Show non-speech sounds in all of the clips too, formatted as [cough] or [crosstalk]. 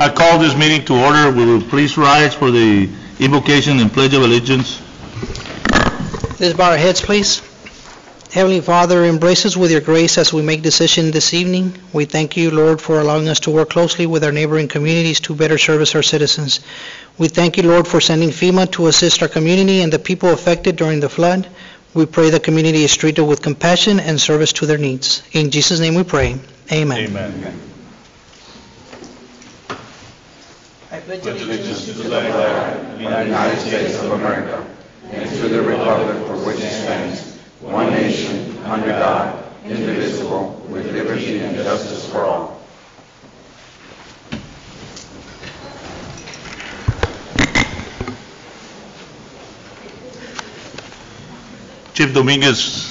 I call this meeting to order. We will please rise for the invocation and pledge of allegiance. Let's bow our heads, please. Heavenly Father, embrace us with your grace as we make decision this evening. We thank you, Lord, for allowing us to work closely with our neighboring communities to better service our citizens. We thank you, Lord, for sending FEMA to assist our community and the people affected during the flood. We pray the community is treated with compassion and service to their needs. In Jesus' name we pray. Amen. Amen. United States of America, and to the republic for which it stands, one nation, under God, indivisible, with liberty and justice for all. Chief Dominguez,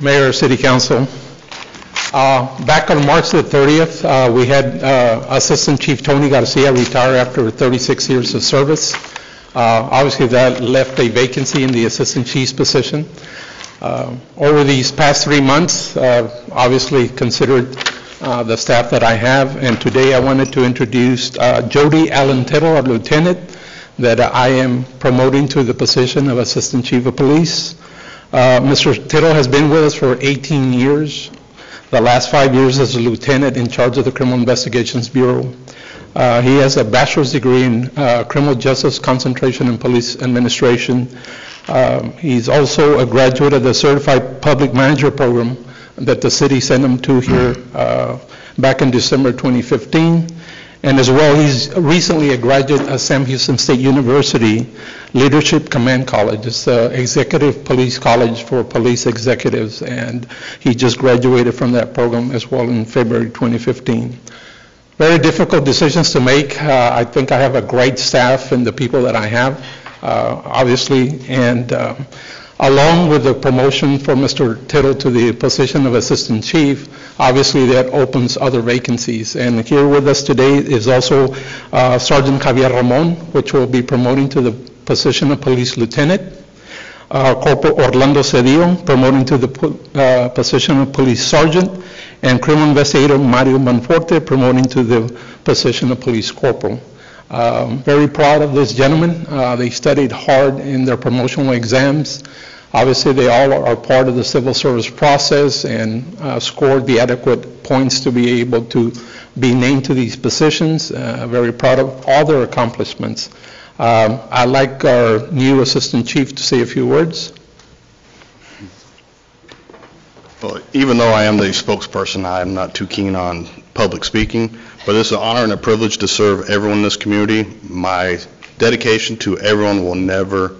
Mayor, City Council. Uh, Back on March the 30th, uh, we had uh, Assistant Chief Tony Garcia retire after 36 years of service. Uh, Obviously, that left a vacancy in the Assistant Chief's position. Uh, Over these past three months, obviously considered the staff that I have, and today I wanted to introduce Jody Allen Tittle, our lieutenant, that I am promoting to the position of Assistant Chief of Police. Mr. Tittle has been with us for 18 years, the last five years as a lieutenant in charge of the Criminal Investigations Bureau. Uh, He has a bachelor's degree in uh, criminal justice concentration in police administration. Um, He's also a graduate of the Certified Public Manager Program that the city sent him to here uh, back in December 2015. And as well, he's recently a graduate of Sam Houston State University Leadership Command College. It's the executive police college for police executives, and he just graduated from that program as well in February 2015. Very difficult decisions to make. Uh, I think I have a great staff and the people that I have, uh, obviously, and uh, along with the promotion for Mr. Tittle to the position of Assistant Chief, obviously that opens other vacancies. And here with us today is also uh, Sergeant Javier Ramon, which will be promoting to the position of Police Lieutenant. Uh, Corporal Orlando Cedillo, promoting to the uh, position of Police Sergeant. And Criminal Investigator Mario Manforte, promoting to the position of Police Corporal. Um, Very proud of this gentleman. Uh, They studied hard in their promotional exams. Obviously, they all are part of the civil service process and uh, scored the adequate points to be able to be named to these positions. Uh, Very proud of all their accomplishments. Um, I'd like our new Assistant Chief to say a few words. Well, even though I am the spokesperson, I am not too keen on public speaking, but it's an honor and a privilege to serve everyone in this community. My dedication to everyone will never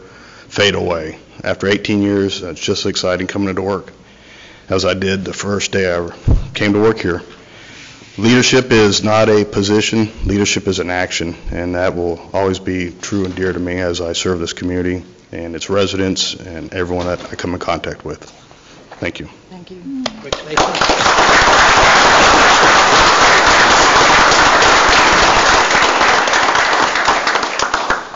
fade away. After 18 years, it's just exciting coming into work, as I did the first day I came to work here. Leadership is not a position, leadership is an action, and that will always be true and dear to me as I serve this community and its residents and everyone that I come in contact with. Thank you. Thank you. Congratulations.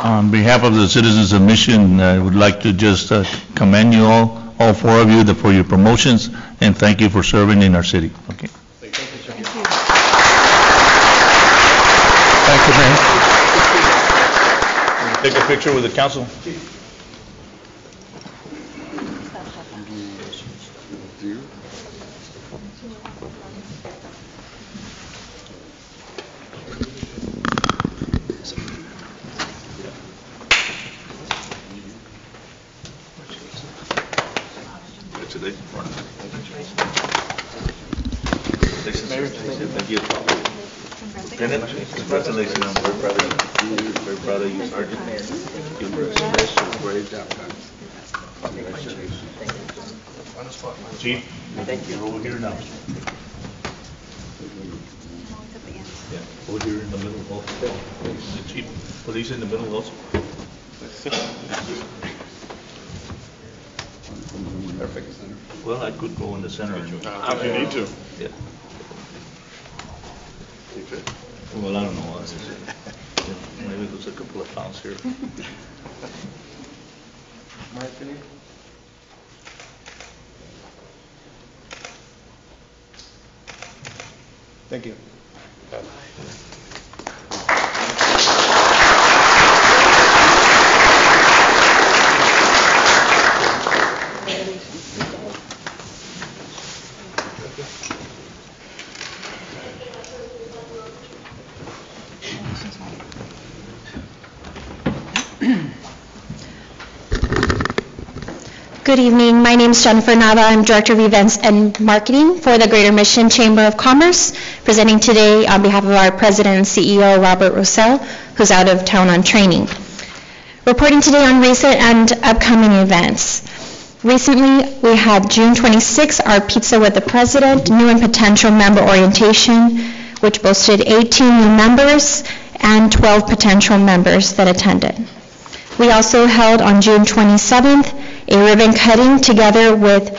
On behalf of the citizens of Mission, I would like to just uh, commend you all, all four of you, the- for your promotions, and thank you for serving in our city. Okay. Thank you, Mayor. Take a picture with the council. Thank you. Lieutenant, congratulations, I'm very proud of you, very you, Sergeant. You expressed your brave outcome. Chief, thank you. Over here now. Yeah, over here in the middle also. The chief, police in the middle also. Perfect. Well, I could go in the center. If ah, you need to. Yeah. Well, I don't know what [laughs] it is. Maybe there's a couple of pounds here. Anthony? Thank you. Good evening. My name is Jennifer Nava. I'm Director of Events and Marketing for the Greater Mission Chamber of Commerce, presenting today on behalf of our President and CEO, Robert Rossell, who's out of town on training. Reporting today on recent and upcoming events. Recently, we had June 26, our Pizza with the President, new and potential member orientation, which boasted 18 new members and 12 potential members that attended. We also held on June 27th a ribbon cutting together with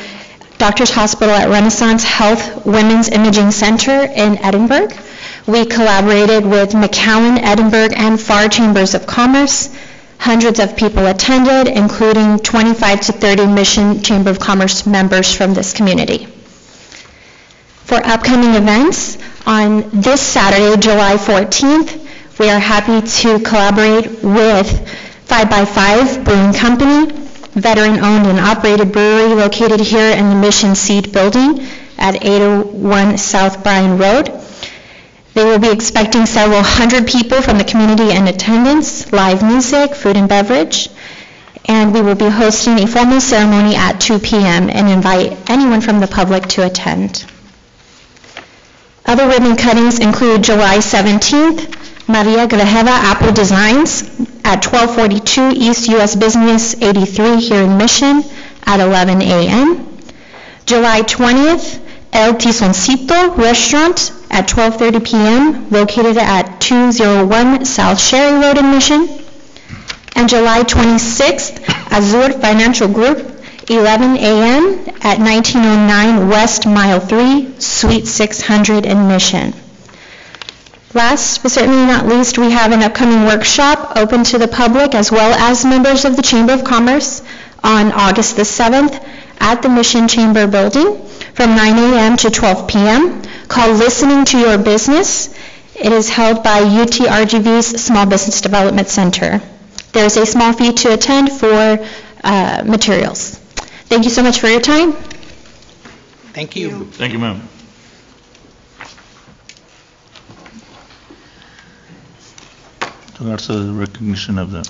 Doctors Hospital at Renaissance Health Women's Imaging Center in Edinburg. We collaborated with McAllen, Edinburg, and Pharr Chambers of Commerce. Hundreds of people attended, including 25 to 30 Mission Chamber of Commerce members from this community. For upcoming events, on this Saturday, July 14th, we are happy to collaborate with 5 by 5 Brewing Company, veteran-owned and operated brewery located here in the Mission CEED Building at 801 South Bryan Road. They will be expecting several hundred people from the community in attendance, live music, food and beverage, and we will be hosting a formal ceremony at 2 p.m. and invite anyone from the public to attend. Other ribbon cuttings include July 17th, Maria Grajeda Apple Designs at 1242 East US Business 83 here in Mission at 11 a.m. July 20th, El Tizoncito Restaurant at 12:30 p.m. located at 201 South Shary Road in Mission. And July 26th, Azur Financial Group, 11 a.m. at 1909 West Mile 3, Suite 600 in Mission. Last but certainly not least, we have an upcoming workshop open to the public as well as members of the Chamber of Commerce on August the 7th at the Mission Chamber Building from 9 a.m. to 12 p.m. called Listening to Your Business. It is held by UTRGV's Small Business Development Center. There is a small fee to attend for uh, materials. Thank you so much for your time. Thank you. Thank you, ma'am. That's a recognition of that.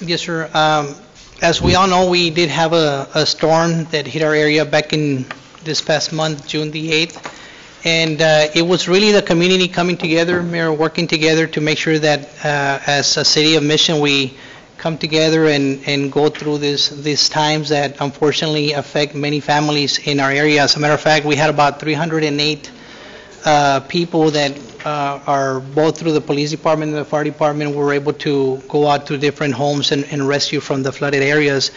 Yes, sir. Um, As we all know, we did have a a storm that hit our area back in this past month, June the 8th, and uh, it was really the community coming together, Mayor, working together to make sure that uh, as a city of Mission, we come together and and go through this, these times that unfortunately affect many families in our area. As a matter of fact, we had about 308 uh, people that uh, are both through the police department and the fire department we were able to go out to different homes and, and rescue from the flooded areas.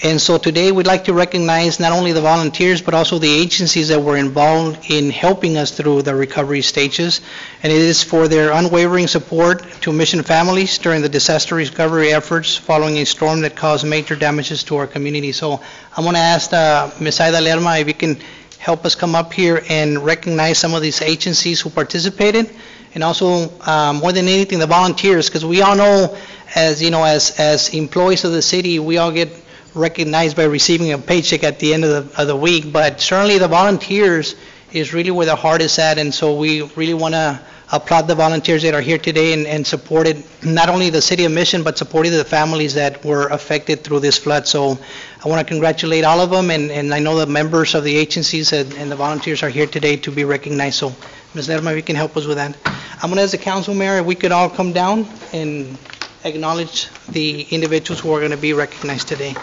And so today, we'd like to recognize not only the volunteers, but also the agencies that were involved in helping us through the recovery stages. And it is for their unwavering support to mission families during the disaster recovery efforts following a storm that caused major damages to our community. So I'm going to ask uh, Ms. Aida Lerma if you can help us come up here and recognize some of these agencies who participated, and also, uh, more than anything, the volunteers, because we all know, as, you know, as, as employees of the city, we all get recognized by receiving a paycheck at the end of the, of the week, but certainly the volunteers is really where the heart is at, and so we really want to applaud the volunteers that are here today and, and supported not only the city of Mission, but supported the families that were affected through this flood. So I want to congratulate all of them, and, and I know the members of the agencies and, and the volunteers are here today to be recognized. So, Ms. Lerma, if you can help us with that. I'm going to ask the council mayor if we could all come down and acknowledge the individuals who are going to be recognized today.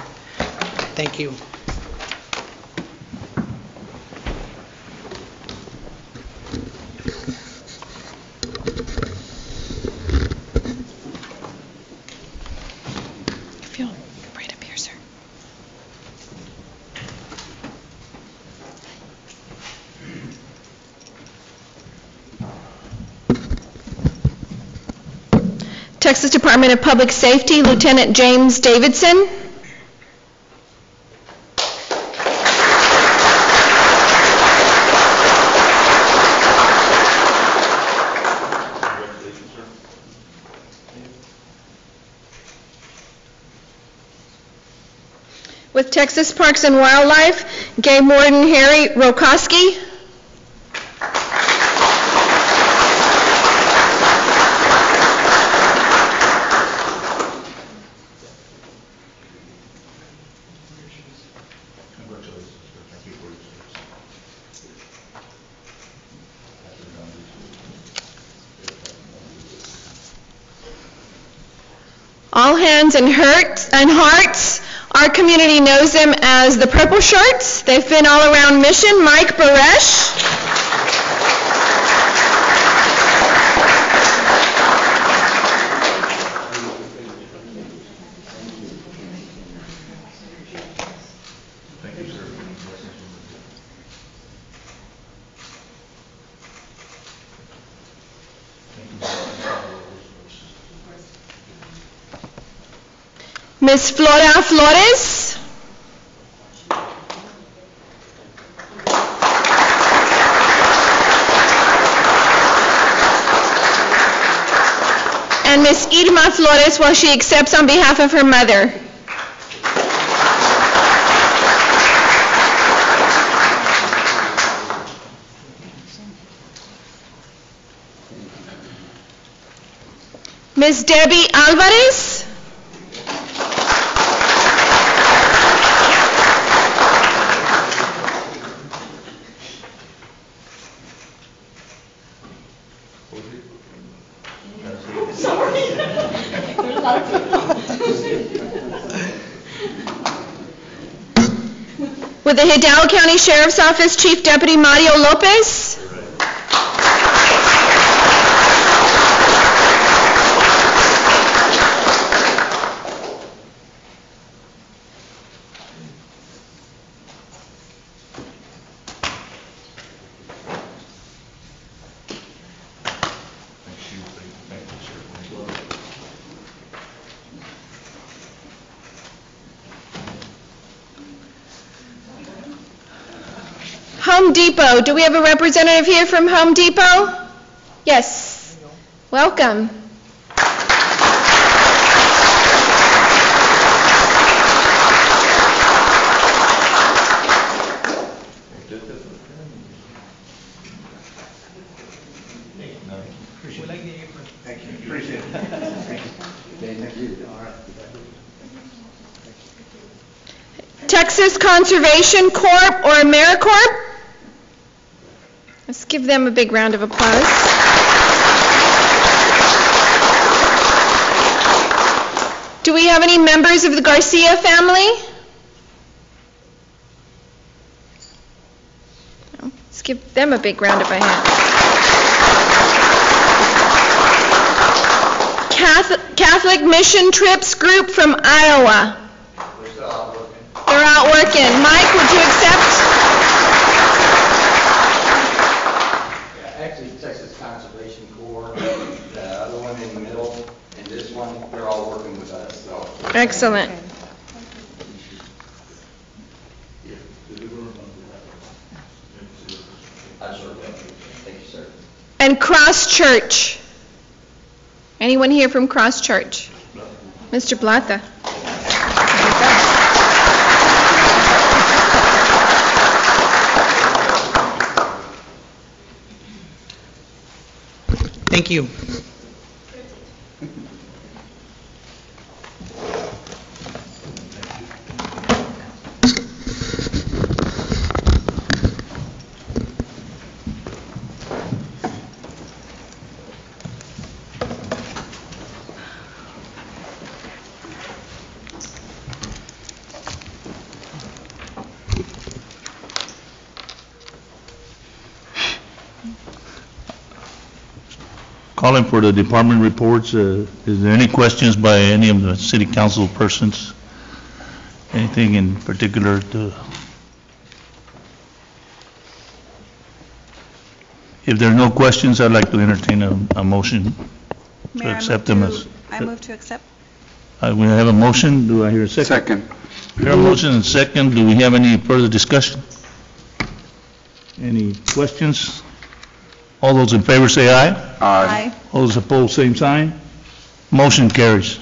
Thank you. Texas Department of Public Safety, Lieutenant James Davidson. With Texas Parks and Wildlife, Game Warden Harry Rokoski. All Hands and and Hearts, our community knows them as the Purple Shirts. They've been all around mission. Mike Baresh. Miss Flora Flores. And Miss Irma Flores while she accepts on behalf of her mother. Miss Debbie Alvarez. With the Hidalgo County Sheriff's Office Chief Deputy Mario Lopez. Home Depot, do we have a representative here from Home Depot? Yes. Welcome. Texas Conservation Corps or AmeriCorps? Give them a big round of applause. Do we have any members of the Garcia family? No. Let's give them a big round of a hand. Catholic Mission Trips Group from Iowa. They're out working. Mike, would you accept? Actually, Texas Conservation Corps, the other one in the middle, and this one, they're all working with us, so. Excellent. And Cross Church. Anyone here from Cross Church? Mr. Plata. Thank you. Calling for the department reports. Uh, Is there any questions by any of the city council persons? Anything in particular to? If there are no questions, I'd like to entertain a, a motion Mayor, I move accept them to- as- I move to accept. Uh, We have a motion. Do I hear a second? Second. Here a motion and second. Do we have any further discussion? Any questions? All those in favor say aye. Aye. All those opposed, same sign. Motion carries.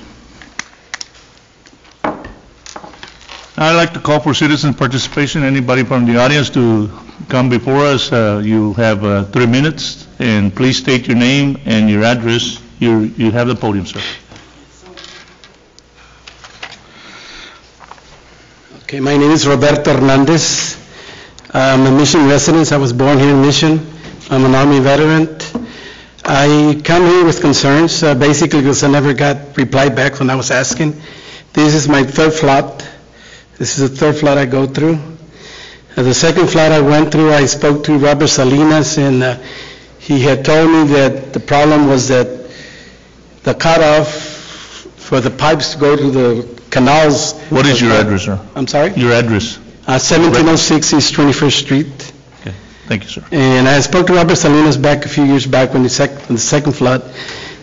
I'd like to call for citizen participation. Anybody from the audience to come before us, uh, you have uh, three minutes, and please state your name and your address. You you have the podium, sir. Okay, my name is Roberto Hernandez. I'm a Mission resident. I was born here in Mission. I'm an Army veteran. I come here with concerns, uh, basically because I never got reply back when I was asking. This is my third flood. This is the third flood I go through. Uh, The second flood I went through, I spoke to Robert Salinas, and uh, he had told me that the problem was that the cutoff for the pipes to go to the canals. What is your address, sir? I'm sorry? Your address. Uh, 1706 East 21st Street. Thank you, sir. And I spoke to Robert Salinas back a few years back when the sec, when the second flood,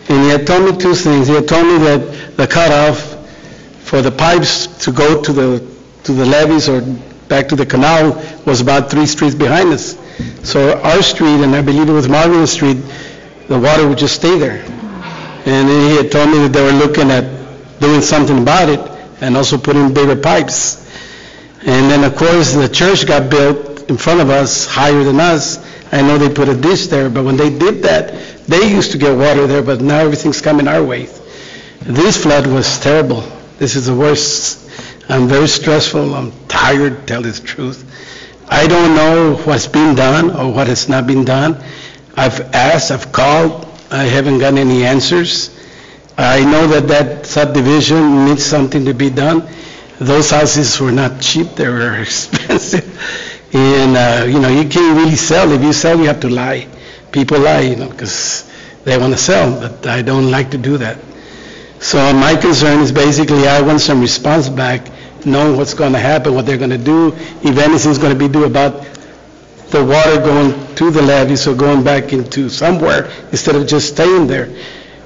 and he had told me two things. He had told me that the cutoff for the pipes to go to the, to the levees or back to the canal was about three streets behind us. So our street, and I believe it was Marvin Street, the water would just stay there. And he had told me that they were looking at doing something about it and also putting bigger pipes. And then, of course, the church got built in front of us, higher than us. I know they put a dish there, but when they did that, they used to get water there, but now everything's coming our way. This flood was terrible. This is the worst. I'm very stressful. I'm tired, tell the truth. I don't know what's been done or what has not been done. I've asked, I've called, I haven't gotten any answers. I know that that subdivision needs something to be done. Those houses were not cheap, they were [laughs] expensive. And, uh, you know, you can't really sell. If you sell, you have to lie. People lie, you know, because they want to sell, but I don't like to do that. So my concern is basically, I want some response back, knowing what's going to happen, what they're going to do, if anything's going to be due about the water going to the levees or going back into somewhere instead of just staying there.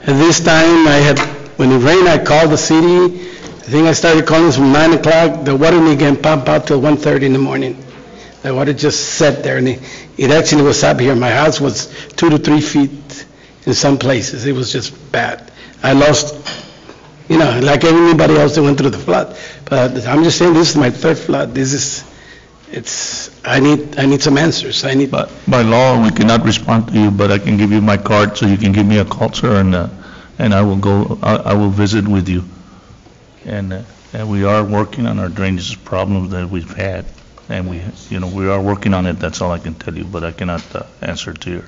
And this time, I had, when it rained, I called the city. I think I started calling from 9 o'clock. The water get pumped out till 1:30 in the morning. The water just sat there, and it actually was up here. My house was two to three feet in some places. It was just bad. I lost, you know, like everybody else that went through the flood. But I'm just saying, this is my third flood. This is, it's, I need, I need some answers. I need, But by law, we cannot respond to you, but I can give you my card, so you can give me a call, sir, and, uh, and I will go, I I will visit with you. And, uh, and we are working on our drainage problems that we've had, and we, you know, we are working on it, that's all I can tell you, but I cannot uh, answer to your,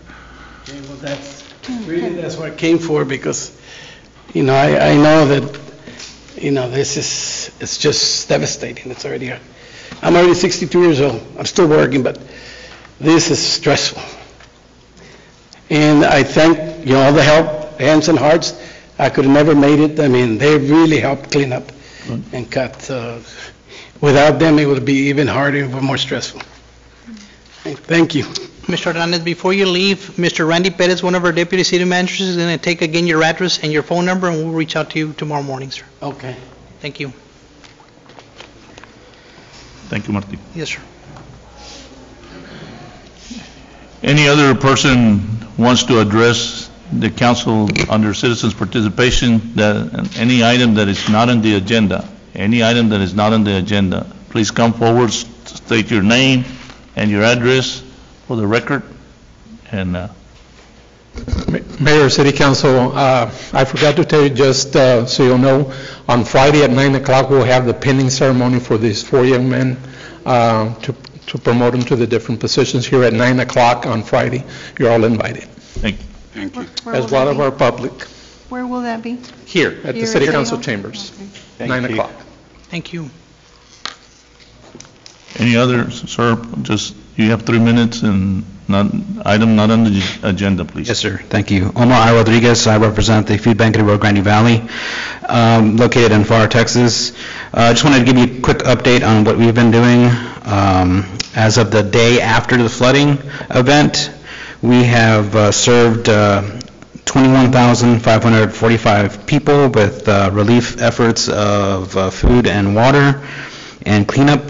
Okay, well, that's, really, that's what I came for, because, you know, I, I know that, you know, this is, it's just devastating, it's already, I'm already 62 years old, I'm still working, but this is stressful. And I thank, you know, all the help, hands and hearts, I could have never made it, I mean, they really helped clean up and cut, uh, without them, it would be even harder, and more stressful. Thank you. Mr. Hernandez, before you leave, Mr. Randy Perez, one of our deputy city managers, is going to take again your address and your phone number, and we'll reach out to you tomorrow morning, sir. Okay. Thank you. thank you, Martin. Yes, sir. Any other person wants to address the council under citizens' participation, that, any item that is not on the agenda, any item that is not on the agenda, please come forward, s- state your name and your address for the record, and, uh, Ma- Mayor, City Council, uh, I forgot to tell you, just uh, so you'll know, on Friday at 9 o'clock, we'll have the pinning ceremony for these four young men uh, to to promote them to the different positions here at 9 o'clock on Friday. You're all invited, thank you. Thank you. Where will as well that of be? our public, Where will that be? here at Here the City at Council Hall? chambers, Okay. 9 o'clock. Thank you. Any others, sir? Just, you have three minutes and not, item not on the agenda, please. Yes, sir. Thank you. Omar I. Rodriguez, I represent the Food Bank of the Rio Grande Valley, um, located in Pharr, Texas. I just wanted to give you a quick update on what we've been doing. Um, As of the day after the flooding event, we have uh, served uh, 21,545 people with uh, relief efforts of uh, food and water and cleanup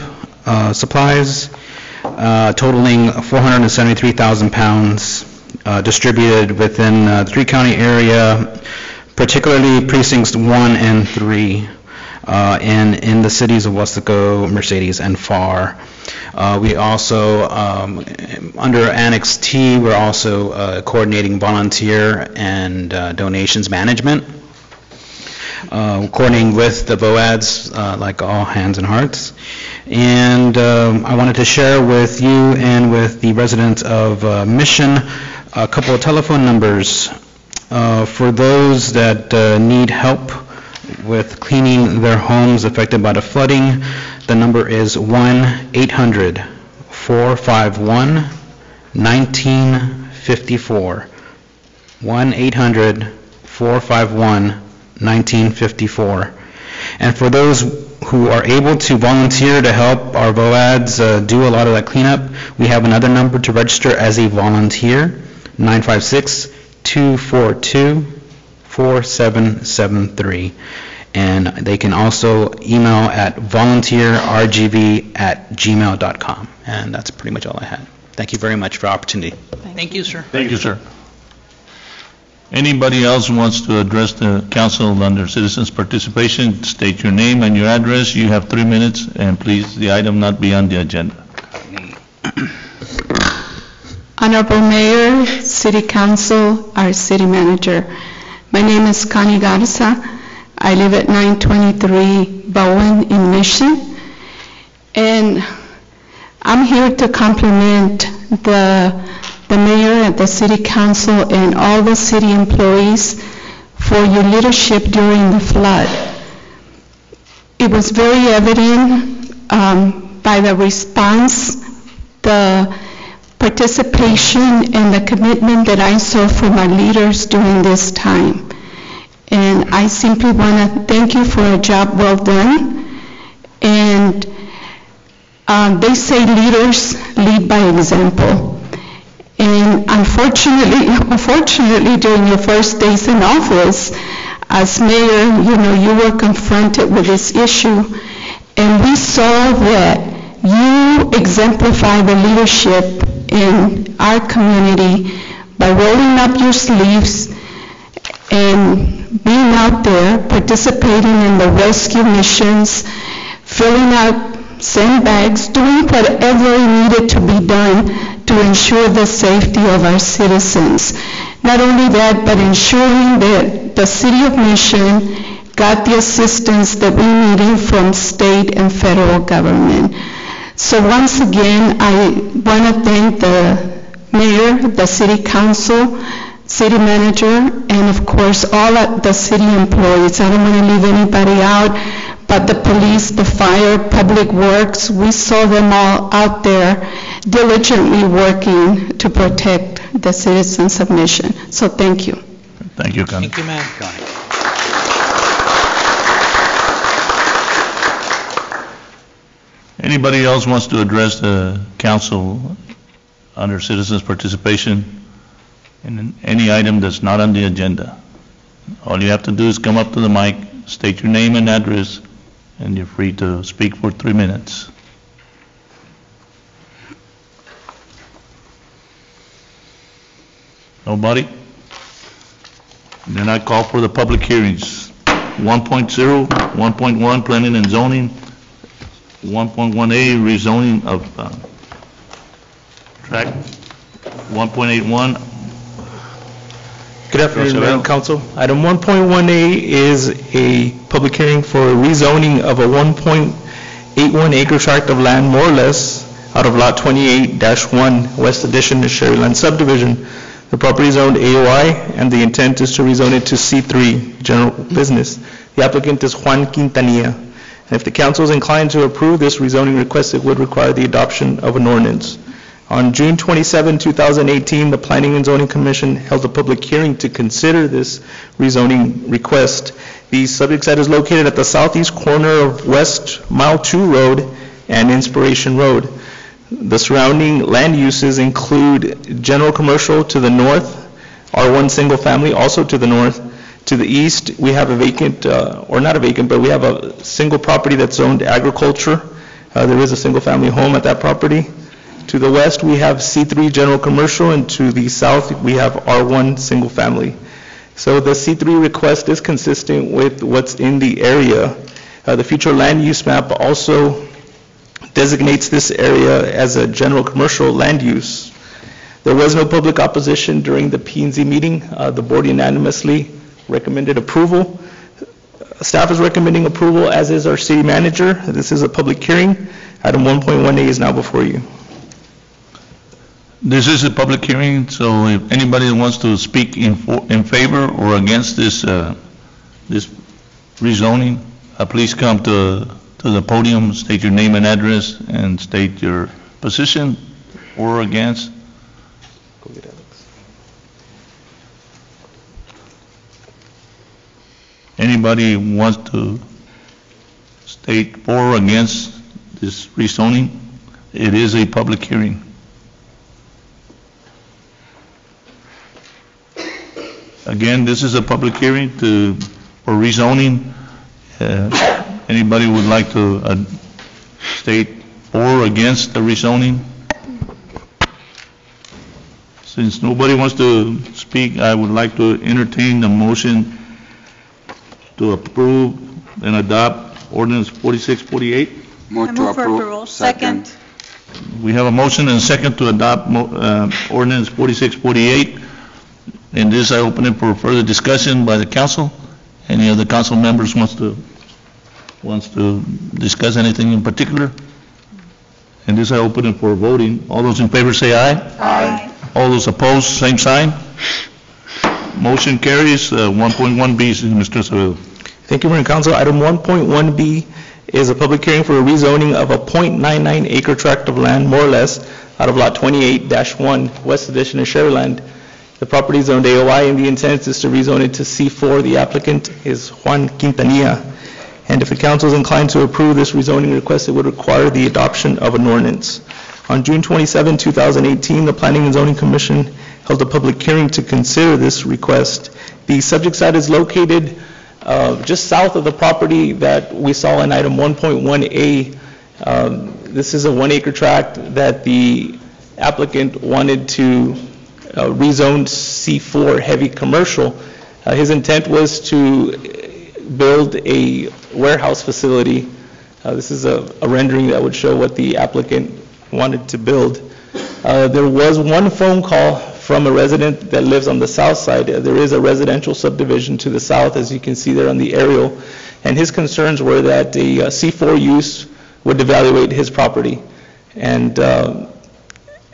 uh, supplies, uh, totaling 473,000 pounds uh, distributed within uh, the three-county area, particularly precincts one and three. uh, in, the cities of Weslaco, Mercedes, and Pharr. Uh, We also, um, under Annex T, we're also uh, coordinating volunteer and uh, donations management, uh, coordinating with the VOADs, uh, like All Hands and Hearts. And um, I wanted to share with you and with the residents of uh, Mission a couple of telephone numbers for those that need help with cleaning their homes affected by the flooding. The number is 1-800-451-1954. 1-800-451-1954. And for those who are able to volunteer to help our VOADs uh, do a lot of that cleanup, we have another number to register as a volunteer, 956-242-4773. And they can also email at volunteerrgv@gmail.com. And that's pretty much all I had. Thank you very much for the opportunity. Thank you, sir. Thank you, sir. Anybody else wants to address the council under citizens' participation, state your name and your address. You have three minutes, and please, the item not be on the agenda. Honorable Mayor, City Council, our city manager. My name is Connie Garza. I live at 923 Bowen in Mission. And I'm here to compliment the, the mayor and the city council and all the city employees for your leadership during the flood. It was very evident um, by the response, the participation and the commitment that I saw from our leaders during this time. And I simply want to thank you for a job well done. And um, they say leaders lead by example. And unfortunately, [laughs] unfortunately, during your first days in office, as mayor, you know, you were confronted with this issue. And we saw that you exemplify the leadership in our community by rolling up your sleeves and being out there, participating in the rescue missions, filling out sandbags, doing whatever needed to be done to ensure the safety of our citizens. Not only that, but ensuring that the city of Mission got the assistance that we needed from state and federal government. So once again, I want to thank the mayor, the city council, city manager, and of course, all of the city employees. I don't want to leave anybody out, but the police, the fire, public works, we saw them all out there diligently working to protect the citizens of Mission. So thank you. Thank you, Connie. Thank you, ma'am. Anybody else wants to address the council under citizens' participation in any item that's not on the agenda? All you have to do is come up to the mic, state your name and address, and you're free to speak for three minutes. Nobody? Then I call for the public hearings. 1.0, 1.1, planning and zoning, 1.1A, rezoning of uh, track 1.81. Good afternoon, and Council. Item 1.1A is a public hearing for rezoning of a 1.81 acre tract of land, more or less, out of Lot 28-1, West Addition to Sharyland subdivision. The property is owned AOI, and the intent is to rezone it to C3, general business. The applicant is Juan Quintanilla. And if the council is inclined to approve this rezoning request, it would require the adoption of an ordinance. On June 27, 2018, the Planning and Zoning Commission held a public hearing to consider this rezoning request. The subject site is located at the southeast corner of West Mile 2 Road and Inspiration Road. The surrounding land uses include general commercial to the north, R1 single family also to the north. To the east, we have a vacant, uh, or not a vacant, but we have a single property that's zoned agriculture. Uh, There is a single-family home at that property. To the west, we have C3 General Commercial, and to the south, we have R1 Single Family. So the C3 request is consistent with what's in the area. Uh, The future land use map also designates this area as a general commercial land use. There was no public opposition during the p and Z meeting. Uh, The board unanimously recommended approval. Staff is recommending approval, as is our city manager. This is a public hearing. Item 1.1A is now before you. This is a public hearing, so if anybody wants to speak in for- in favor or against this, uh, this rezoning, uh, please come to, to the podium, state your name and address, and state your position or against. Anybody wants to state for or against this rezoning? It is a public hearing. Again, this is a public hearing to, for rezoning. Uh, Anybody would like to uh, state for or against the rezoning? Since nobody wants to speak, I would like to entertain the motion to approve and adopt ordinance 4648. I move for approval. Second. We have a motion and second to adopt mo- uh, ordinance 4648. In this, I open it for further discussion by the council. Any of the council members wants to, wants to discuss anything in particular? In this, I open it for voting. All those in favor say aye. Aye. All those opposed, same sign. Motion carries. Uh, 1.1B, Mr. Acevedo. Thank you, Mayor and Council. Item 1.1B is a public hearing for a rezoning of a .99 acre tract of land, more or less, out of Lot 28-1, West Edition of Sharyland. The property is zoned AOI, and the intent is to rezone it to C4. The applicant is Juan Quintanilla. And if the council is inclined to approve this rezoning request, it would require the adoption of an ordinance. On June 27, 2018, the Planning and Zoning Commission held a public hearing to consider this request. The subject site is located uh, just south of the property that we saw in item 1.1A. Um, This is a one-acre tract that the applicant wanted to uh, rezone C4 heavy commercial. Uh, His intent was to build a warehouse facility. Uh, This is a a rendering that would show what the applicant wanted to build. Uh, There was one phone call from a resident that lives on the south side. Uh, There is a residential subdivision to the south, as you can see there on the aerial, and his concerns were that the uh, C4 use would evaluate his property. And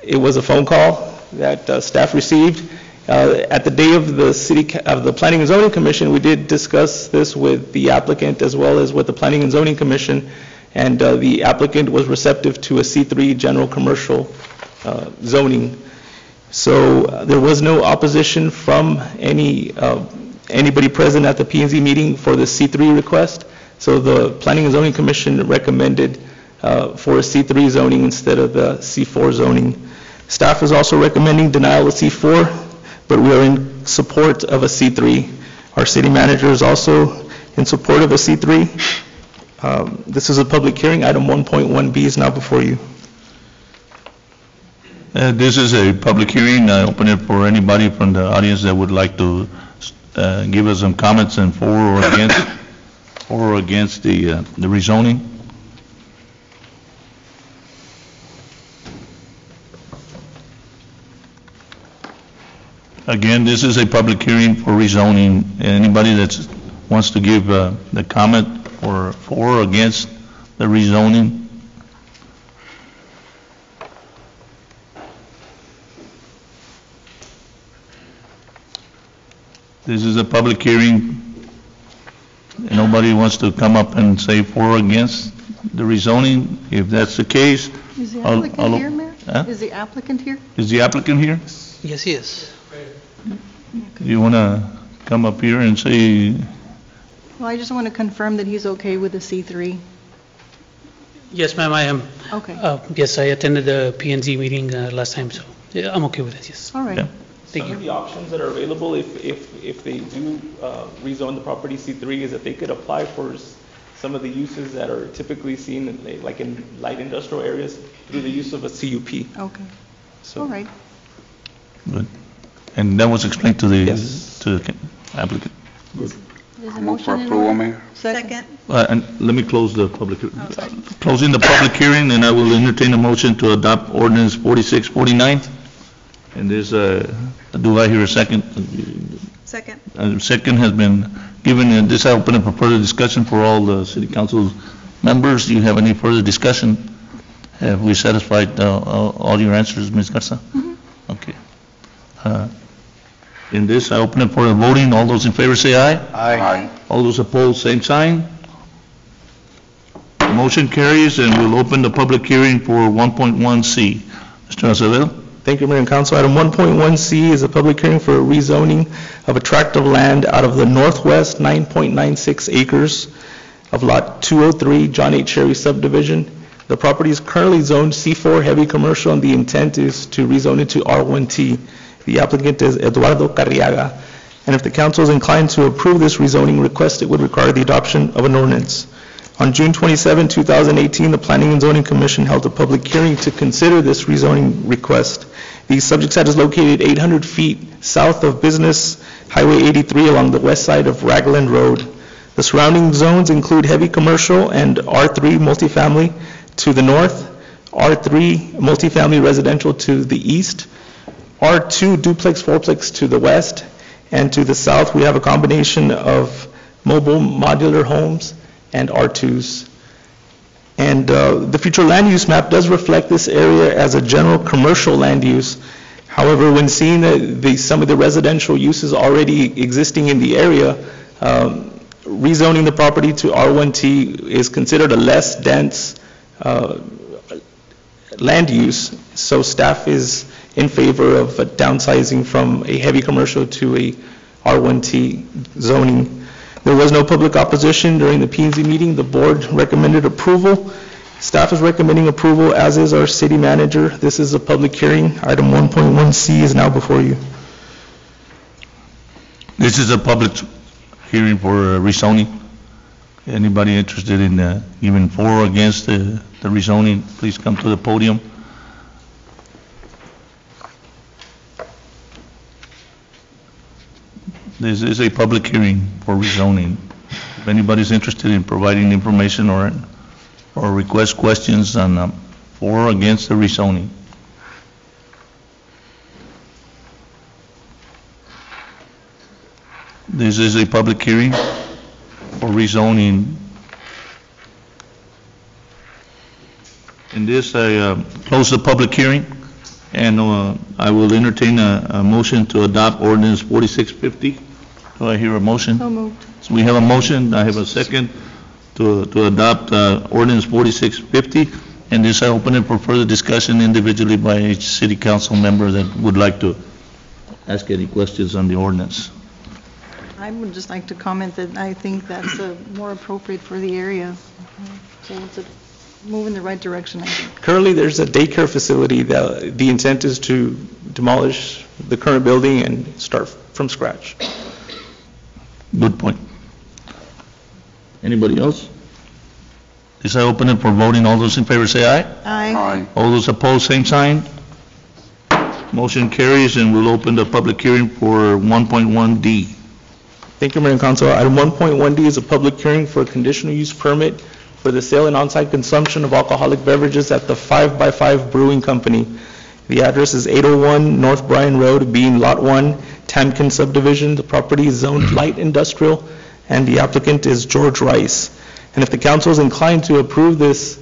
it was a phone call that uh, staff received. Uh, At the day of the city, of the Planning and Zoning Commission, we did discuss this with the applicant as well as with the Planning and Zoning Commission, and uh, the applicant was receptive to a C3 general commercial uh, zoning. So uh, there was no opposition from any, uh, anybody present at the p and Z meeting for the C3 request. So the Planning and Zoning Commission recommended for a C3 zoning instead of the C4 zoning. Staff is also recommending denial of C4, but we are in support of a C3. Our city manager is also in support of a C3. Um, This is a public hearing. Item 1.1B is now before you. Uh, This is a public hearing. I open it for anybody from the audience that would like to uh, give us some comments and for or against, [coughs] for or against the uh, the rezoning. Again, this is a public hearing for rezoning. Anybody that wants to give uh, the comment for for or against the rezoning? This is a public hearing. Nobody wants to come up and say for or against the rezoning. If that's the case, Is the I'll- applicant I'll- here, Mayor? Huh? Is the applicant here? is the applicant here? Yes, he is. Do you want to come up here and say, Well, I just want to confirm that he's okay with the C3. Yes, ma'am, I am. Okay, Uh, Yes, I attended the P and Z meeting uh, last time, so yeah, I'm okay with it, yes. all right. Yeah. Thank Some you. of the options that are available if, if, if they do uh, rezone the property C3 is that they could apply for s- some of the uses that are typically seen in, like in light industrial areas through the use of a CUP. Okay, So- all right. And that was explained to the, Yes. to the applicant? There's a Move for motion in approval, order. Mayor. Second. Uh, And let me close the public, closing the public hearing, and I will entertain a motion to adopt ordinance 4649. And there's a, do I hear a second? Second. Uh, Second has been given, and this I open up for further discussion for all the city council members. Do you have any further discussion? Have we satisfied uh, all all your answers, Ms. Garza? Okay. Uh, In this, I open it for the voting. All those in favor say aye. Aye. All those opposed, same sign. Motion carries, and we'll open the public hearing for 1.1C. Mr. Acevedo? Thank you, Mayor and Council. Item 1.1C is a public hearing for a rezoning of a tract of land out of the northwest 9.96 acres of Lot 203, John H. Shary subdivision. The property is currently zoned C4 heavy commercial, and the intent is to rezone it to R1T. The applicant is Eduardo Carriaga. And if the council is inclined to approve this rezoning request, it would require the adoption of an ordinance. On June 27, 2018, the Planning and Zoning Commission held a public hearing to consider this rezoning request. The subject site is located 800 feet south of Business Highway 83 along the west side of Ragland Road. The surrounding zones include heavy commercial and R3 multifamily to the north, R3 multifamily residential to the east, R2 duplex, fourplex to the west, and to the south, we have a combination of mobile modular homes and R2s. And uh, the future land use map does reflect this area as a general commercial land use. However, when seeing the- the, some of the residential uses already existing in the area, um, rezoning the property to R1T is considered a less dense uh, land use, so staff is in favor of downsizing from a heavy commercial to a R1T zoning. There was no public opposition during the p and Z meeting. The board recommended approval. Staff is recommending approval, as is our city manager. This is a public hearing. Item 1.1C is now before you. This is a public hearing for uh, rezoning. Anybody interested in uh, even for or against the the rezoning, please come to the podium. This is a public hearing for rezoning. If anybody's interested in providing information or, or request questions on um, for or against the rezoning. This is a public hearing for rezoning. In this, I uh, close the public hearing, and uh, I will entertain a, a motion to adopt ordinance 4650. Do I hear a motion? So moved. So we have a motion, I have a second to, to adopt uh, ordinance 4650, and this I open it for further discussion individually by each city council member that would like to ask any questions on the ordinance. I would just like to comment that I think that's uh, more appropriate for the area. So it's a move in the right direction, I think. Currently, there's a daycare facility that, the intent is to demolish the current building and start from scratch. Good point. Anybody else? This I open it for voting. All those in favor say aye. Aye. All those opposed, same sign. Motion carries, and we'll open the public hearing for 1.1D. Thank you, Mayor and Council. Item 1.1D is a public hearing for a conditional use permit for the sale and on-site consumption of alcoholic beverages at the 5 by 5 Brewing Company. The address is 801 North Bryan Road, being Lot 1, Tamkin subdivision. The property is zoned mm-hmm. light industrial, and the applicant is George Rice. And if the council is inclined to approve this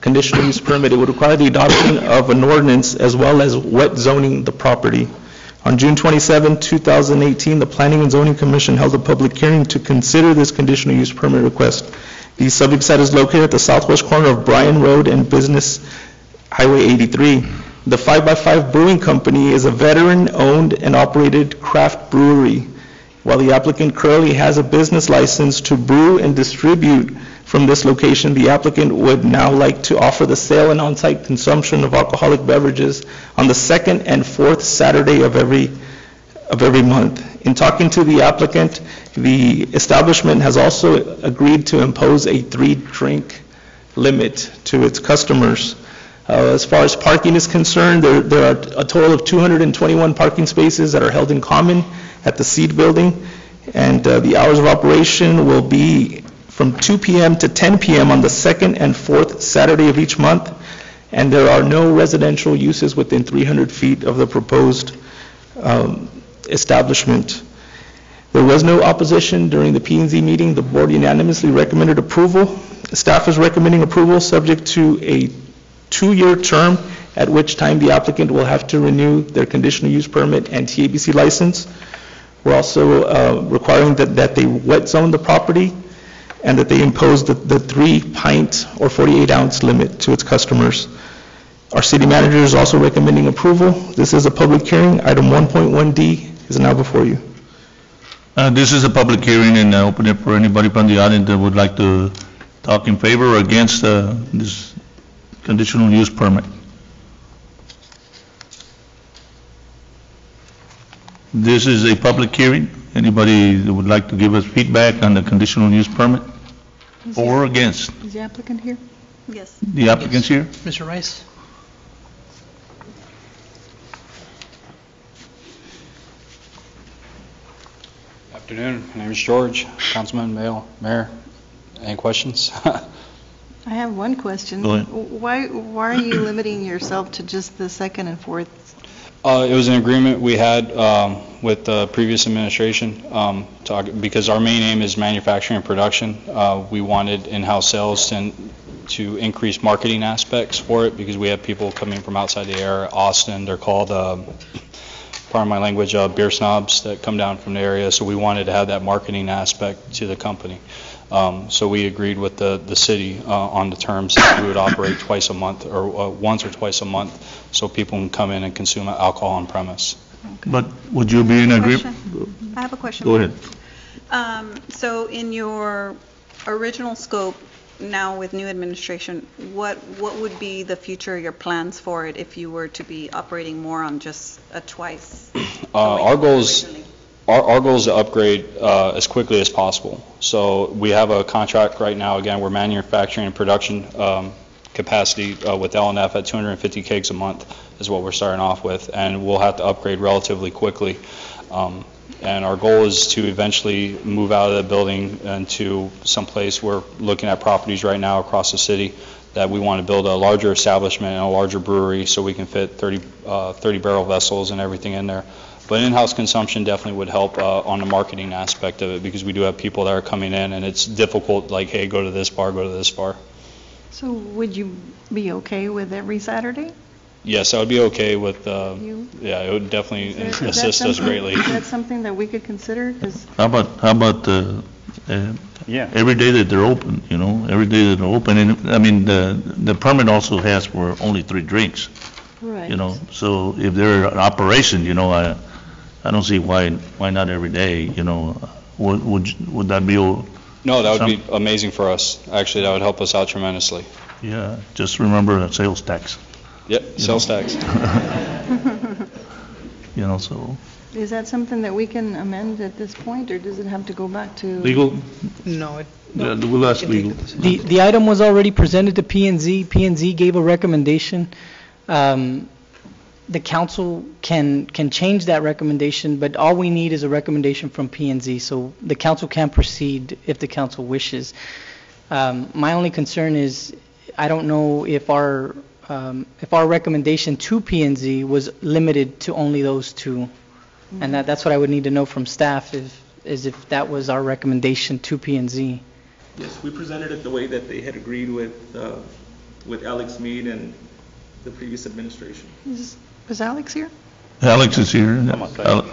conditional use permit, it would require the adoption of an ordinance as well as wet zoning the property. On June 27, 2018, the Planning and Zoning Commission held a public hearing to consider this conditional use permit request. The subject site is located at the southwest corner of Bryan Road and Business Highway 83. The 5x5 Brewing Company is a veteran-owned and operated craft brewery. While the applicant currently has a business license to brew and distribute from this location, the applicant would now like to offer the sale and on-site consumption of alcoholic beverages on the second and fourth Saturday of every, of every month. In talking to the applicant, the establishment has also agreed to impose a three-drink limit to its customers. Uh, As far as parking is concerned, there there are a total of 221 parking spaces that are held in common at the CEED Building, and uh, the hours of operation will be from 2 PM to 10 PM on the second and fourth Saturday of each month, and there are no residential uses within 300 feet of the proposed um, establishment. There was no opposition during the p and Z meeting. The board unanimously recommended approval. Staff is recommending approval, subject to a two-year term, at which time the applicant will have to renew their conditional use permit and TABC license. We're also uh, requiring that that they wet zone the property and that they impose the the three-pint or 48-ounce limit to its customers. Our city manager is also recommending approval. This is a public hearing. Item 1.1D is now before you. Uh, This is a public hearing, and I open it for anybody from the audience that would like to talk in favor or against uh, this conditional use permit. This is a public hearing. Anybody that would like to give us feedback on the conditional use permit? Is the- or against? Is the applicant here? Yes. The applicants here? Mr. Rice? Afternoon, my name is George, Councilman Mayo, Mayor. Any questions? I have one question. Why, why are you limiting yourself to just the second and fourth? Uh, It was an agreement we had um, with the previous administration, um, to- because our main aim is manufacturing and production. Uh, We wanted in-house sales and to increase marketing aspects for it, because we have people coming from outside the area, Austin, they're called, um, pardon my language, uh, beer snobs that come down from the area, so we wanted to have that marketing aspect to the company. Um, So we agreed with the, the city uh, on the terms that we would operate twice a month, or uh, once or twice a month, so people can come in and consume alcohol on premise. But would you be in agreement? I have a question. Go ahead. Um, So in your original scope, now with new administration, what, what would be the future, your plans for it if you were to be operating more on just a twice? [clears throat] Uh, Our goals, our our goal is to upgrade uh, as quickly as possible. So we have a contract right now, again, we're manufacturing and production um, capacity uh, with LNF at 250 kegs a month is what we're starting off with, and we'll have to upgrade relatively quickly. Um, And our goal is to eventually move out of the building and into someplace, we're looking at properties right now across the city, that we want to build a larger establishment and a larger brewery, so we can fit 30 uh, 30 barrel vessels and everything in there. But in-house consumption definitely would help uh, on the marketing aspect of it, because we do have people that are coming in, and it's difficult, like, hey, go to this bar, go to this bar. So would you be okay with every Saturday? Yes, I would be okay with, uh, You? yeah, it would definitely Is that assist us something- greatly. Is that something that we could consider? 'Cause How about, how about uh, uh, Yeah. every day that they're open, you know, every day that they're open, and, I mean, the, the permit also has for only three drinks, Right. you know, so if they're an operation, you know, I, I don't see why, why not every day, you know, would, would, you- would that be, o- No, that would be amazing for us. Actually, that would help us out tremendously. yeah, just remember the sales tax, Yep, sales tax. [laughs] you know, so, Is that something that we can amend at this point, or does it have to go back to? legal, No, it Yeah, we'll ask legal. The, the item was already presented to p and Z. P and Z gave a recommendation. Um, The council can, can change that recommendation, but all we need is a recommendation from p and Z. So the council can proceed if the council wishes. Um, My only concern is, I don't know if our, um, if our recommendation to p and Z was limited to only those two. And that, that's what I would need to know from staff, is, is if that was our recommendation to p and Z. Yes, we presented it the way that they had agreed with, uh, with Alex Mead and the previous administration. Is is Alex here? Alex is here. Ale-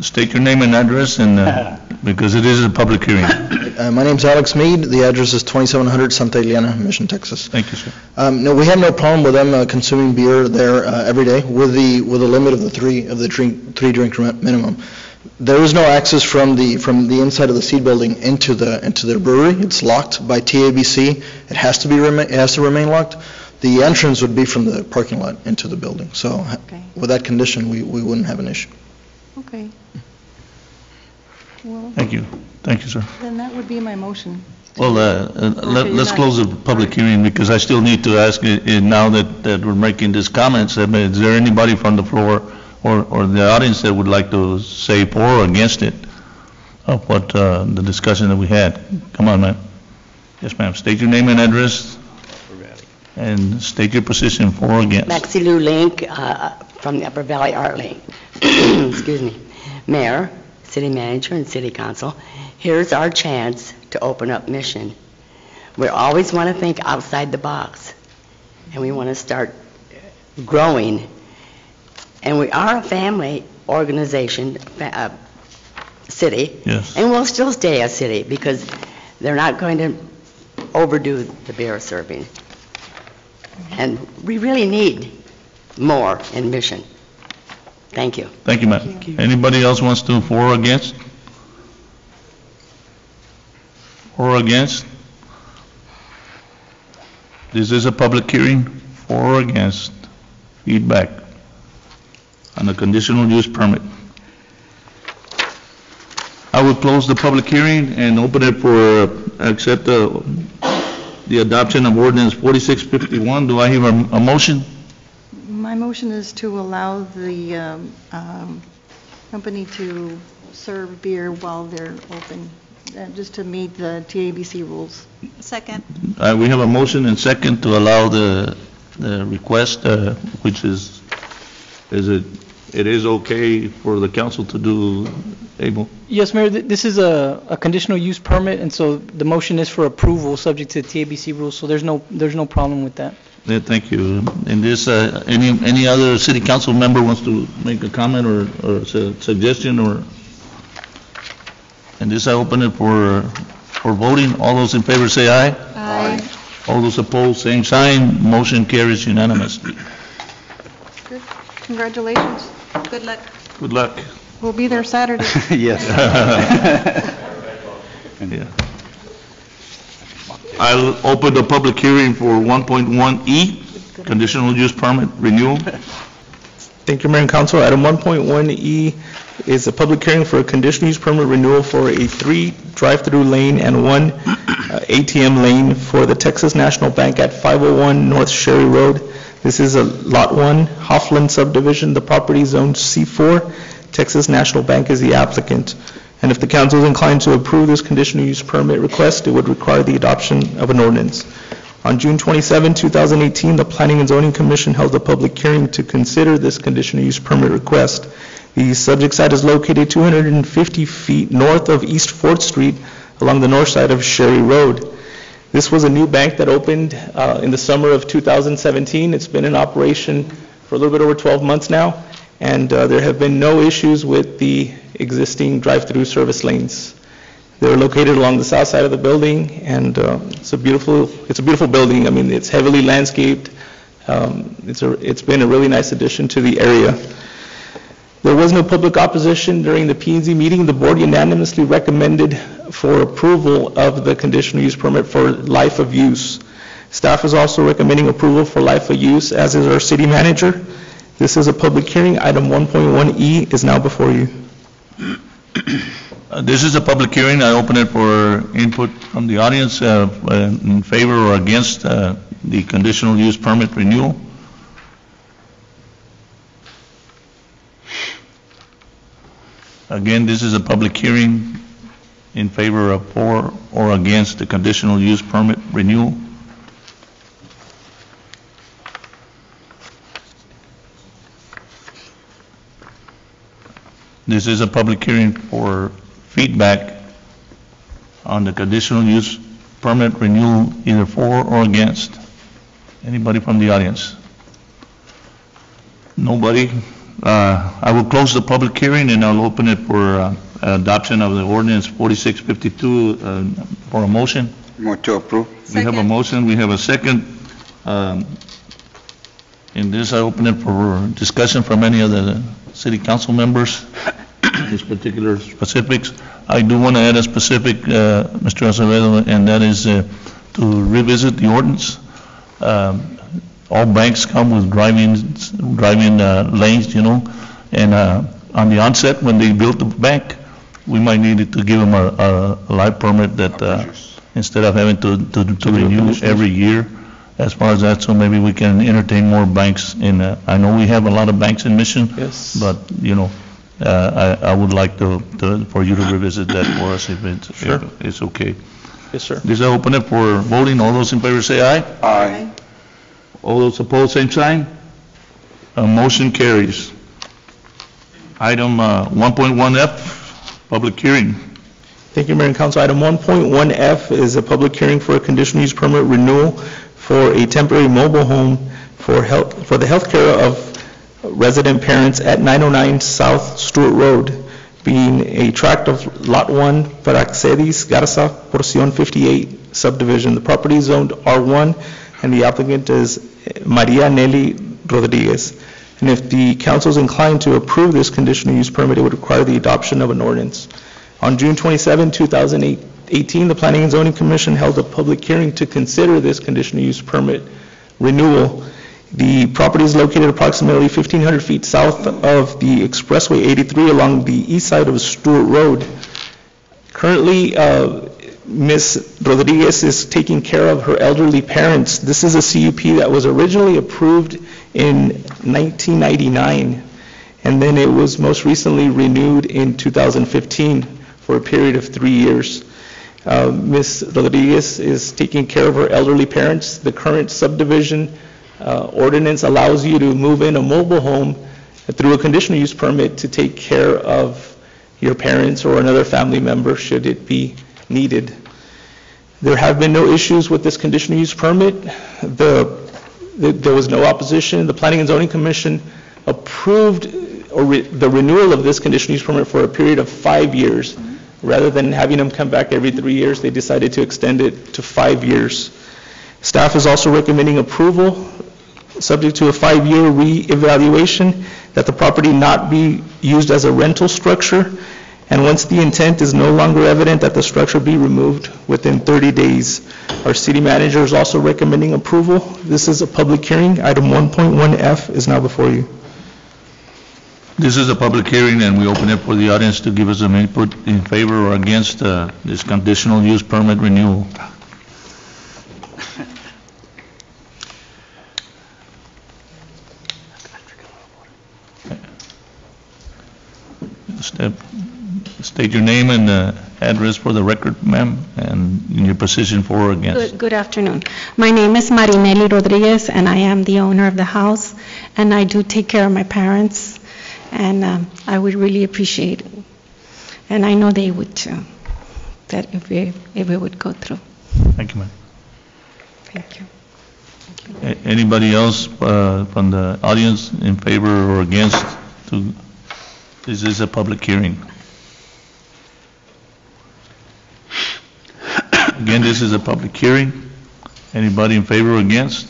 State your name and address, and, uh, [laughs] because it is a public hearing. Uh, My name's Alex Mead. The address is 2700 Santa Elena, Mission, Texas. Thank you, sir. Um, No, we have no problem with them uh, consuming beer there uh, every day with the, with the limit of the three, of the drink, three drink mi- minimum. There is no access from the, from the inside of the CEED building into the, into their brewery. It's locked by TABC. It has to be, rema- it has to remain locked. The entrance would be from the parking lot into the building. So Okay. with that condition, we, we wouldn't have an issue. Okay. Well, Thank you. Thank you, sir. then that would be my motion. Well, uh, uh, let- Okay, let's you're close the not- public hearing, because I still need to ask, uh, uh, now that that we're making these comments, I mean, is there anybody from the floor or, or the audience that would like to say for or against it, of what, uh, the discussion that we had. Come on, man. Yes, ma'am. State your name and address, and state your position for or against. Maxi Lou Link uh, from the Upper Valley Art League. [clears throat] Excuse me. Mayor, city manager, and city council, here's our chance to open up Mission. We always want to think outside the box, and we want to start growing. And we are a family organization, uh, city, Yes. and we'll still stay a city because they're not going to overdo the beer serving. And we really need more in Mission. Thank you. Thank you, ma'am. Anybody else wants to for or against? For or against? This is a public hearing, for or against, feedback on the conditional use permit. I will close the public hearing and open it for, uh, accept the, the adoption of ordinance 4651. Do I hear a, a motion? My motion is to allow the um, um, company to serve beer while they're open, uh, just to meet the TABC rules. Second. Uh, We have a motion and second to allow the, the request, uh, which is, is it, it is okay for the council to do, Abel? Yes, Mayor, th- this is a, a conditional use permit, and so the motion is for approval, subject to TABC rules, so there's no, there's no problem with that. Yeah, Thank you. And this, uh, any, any other city council member wants to make a comment or, or su- suggestion, or? And this, I open it for, for voting. All those in favor say aye. Aye. All those opposed, same sign. Motion carries unanimously. Good. Congratulations. Good luck. Good luck. We'll be there Saturday. [laughs] Yes. [laughs] Yeah. I'll open the public hearing for 1.1E, E, conditional use permit renewal. Thank you, Mayor and Council. Item 1.1E E is a public hearing for a conditional use permit renewal for a three drive-through lane and one uh, ATM lane for the Texas National Bank at 501 North Shary Road. This is a Lot 1 Hoffland subdivision. The property is zoned C4. Texas National Bank is the applicant. And if the council is inclined to approve this conditional use permit request, it would require the adoption of an ordinance. On June 27, 2018, the Planning and Zoning Commission held a public hearing to consider this conditional use permit request. The subject site is located 250 feet north of East Fourth Street along the north side of Shary Road. This was a new bank that opened uh, in the summer of 2017. It's been in operation for a little bit over 12 months now, and uh, there have been no issues with the existing drive-through service lanes. They're located along the south side of the building, and uh, it's a beautiful, it's a beautiful building. I mean, it's heavily landscaped. Um, It's a, it's been a really nice addition to the area. There was no public opposition during the p and Z meeting. The board unanimously recommended for approval of the conditional use permit for life of use. Staff is also recommending approval for life of use, as is our city manager. This is a public hearing. Item 1.1E is now before you. Uh, This is a public hearing. I open it for input from the audience uh, in favor or against uh, the conditional use permit renewal. Again, this is a public hearing in favor of for or against the conditional use permit renewal. This is a public hearing for feedback on the conditional use permit renewal, either for or against. Anybody from the audience? Nobody? Uh, I will close the public hearing and I'll open it for uh, adoption of the ordinance 4652 uh, for a motion. Move to approve. We have a motion, we have a second. Um, In this, I open it for discussion from any of the city council members, these particular specifics. I do want to add a specific, uh, Mr. Acevedo, and that is uh, to revisit the ordinance. Um, All banks come with driving, driving uh, lanes, you know, and uh, on the onset, when they built the bank, we might need to give them a, a life permit that, uh, instead of having to, to to renew every year, as far as that, so maybe we can entertain more banks in, uh, I know we have a lot of banks in Mission. Yes. But, you know, uh, I I would like to, to- for you to revisit that for us if it's, Sure. if it's okay. Yes, sir. This I open it for voting. All those in favor say aye. Aye. All those opposed, same sign. Uh, Motion carries. Item uh, 1.1F, public hearing. Thank you, Mayor and Council. Item 1.1F is a public hearing for a conditional use permit renewal for a temporary mobile home for health, for the healthcare of resident parents at 909 South Stewart Road, being a tract of Lot 1, Praxedis Garza, Porcion 58 subdivision. The property is zoned R1, and the applicant is Maria Nelly Rodriguez. And if the council is inclined to approve this conditional use permit, it would require the adoption of an ordinance. On June 27, 2018, the Planning and Zoning Commission held a public hearing to consider this conditional use permit renewal. The property is located approximately 1,500 feet south of the Expressway 83 along the east side of Stewart Road. Currently, uh, Ms. Rodriguez is taking care of her elderly parents. This is a CUP that was originally approved in 1999, and then it was most recently renewed in 2015 for a period of three years. Uh, Ms. Rodriguez is taking care of her elderly parents. The current subdivision uh, ordinance allows you to move in a mobile home through a conditional use permit to take care of your parents or another family member should it be needed. There have been no issues with this conditional use permit. The, the- there was no opposition. The Planning and Zoning Commission approved or re- the renewal of this conditional use permit for a period of five years. Rather than having them come back every three years, they decided to extend it to five years. Staff is also recommending approval, subject to a five-year reevaluation, that the property not be used as a rental structure, and once the intent is no longer evident, that the structure be removed within 30 days. Our city manager is also recommending approval. This is a public hearing. Item 1.1F is now before you. This is a public hearing, and we open it for the audience to give us some input in favor or against uh, this conditional use permit renewal. Step- State your name and uh, address for the record, ma'am, and your position for or against. Good good afternoon. My name is Marinelli Rodriguez, and I am the owner of the house, and I do take care of my parents, and um, I would really appreciate it, and I know they would too, that if we, if it would go through. Thank you, ma'am. Thank you. A- Anybody else uh, from the audience in favor or against? to- This is a public hearing. Again, this is a public hearing. Anybody in favor or against?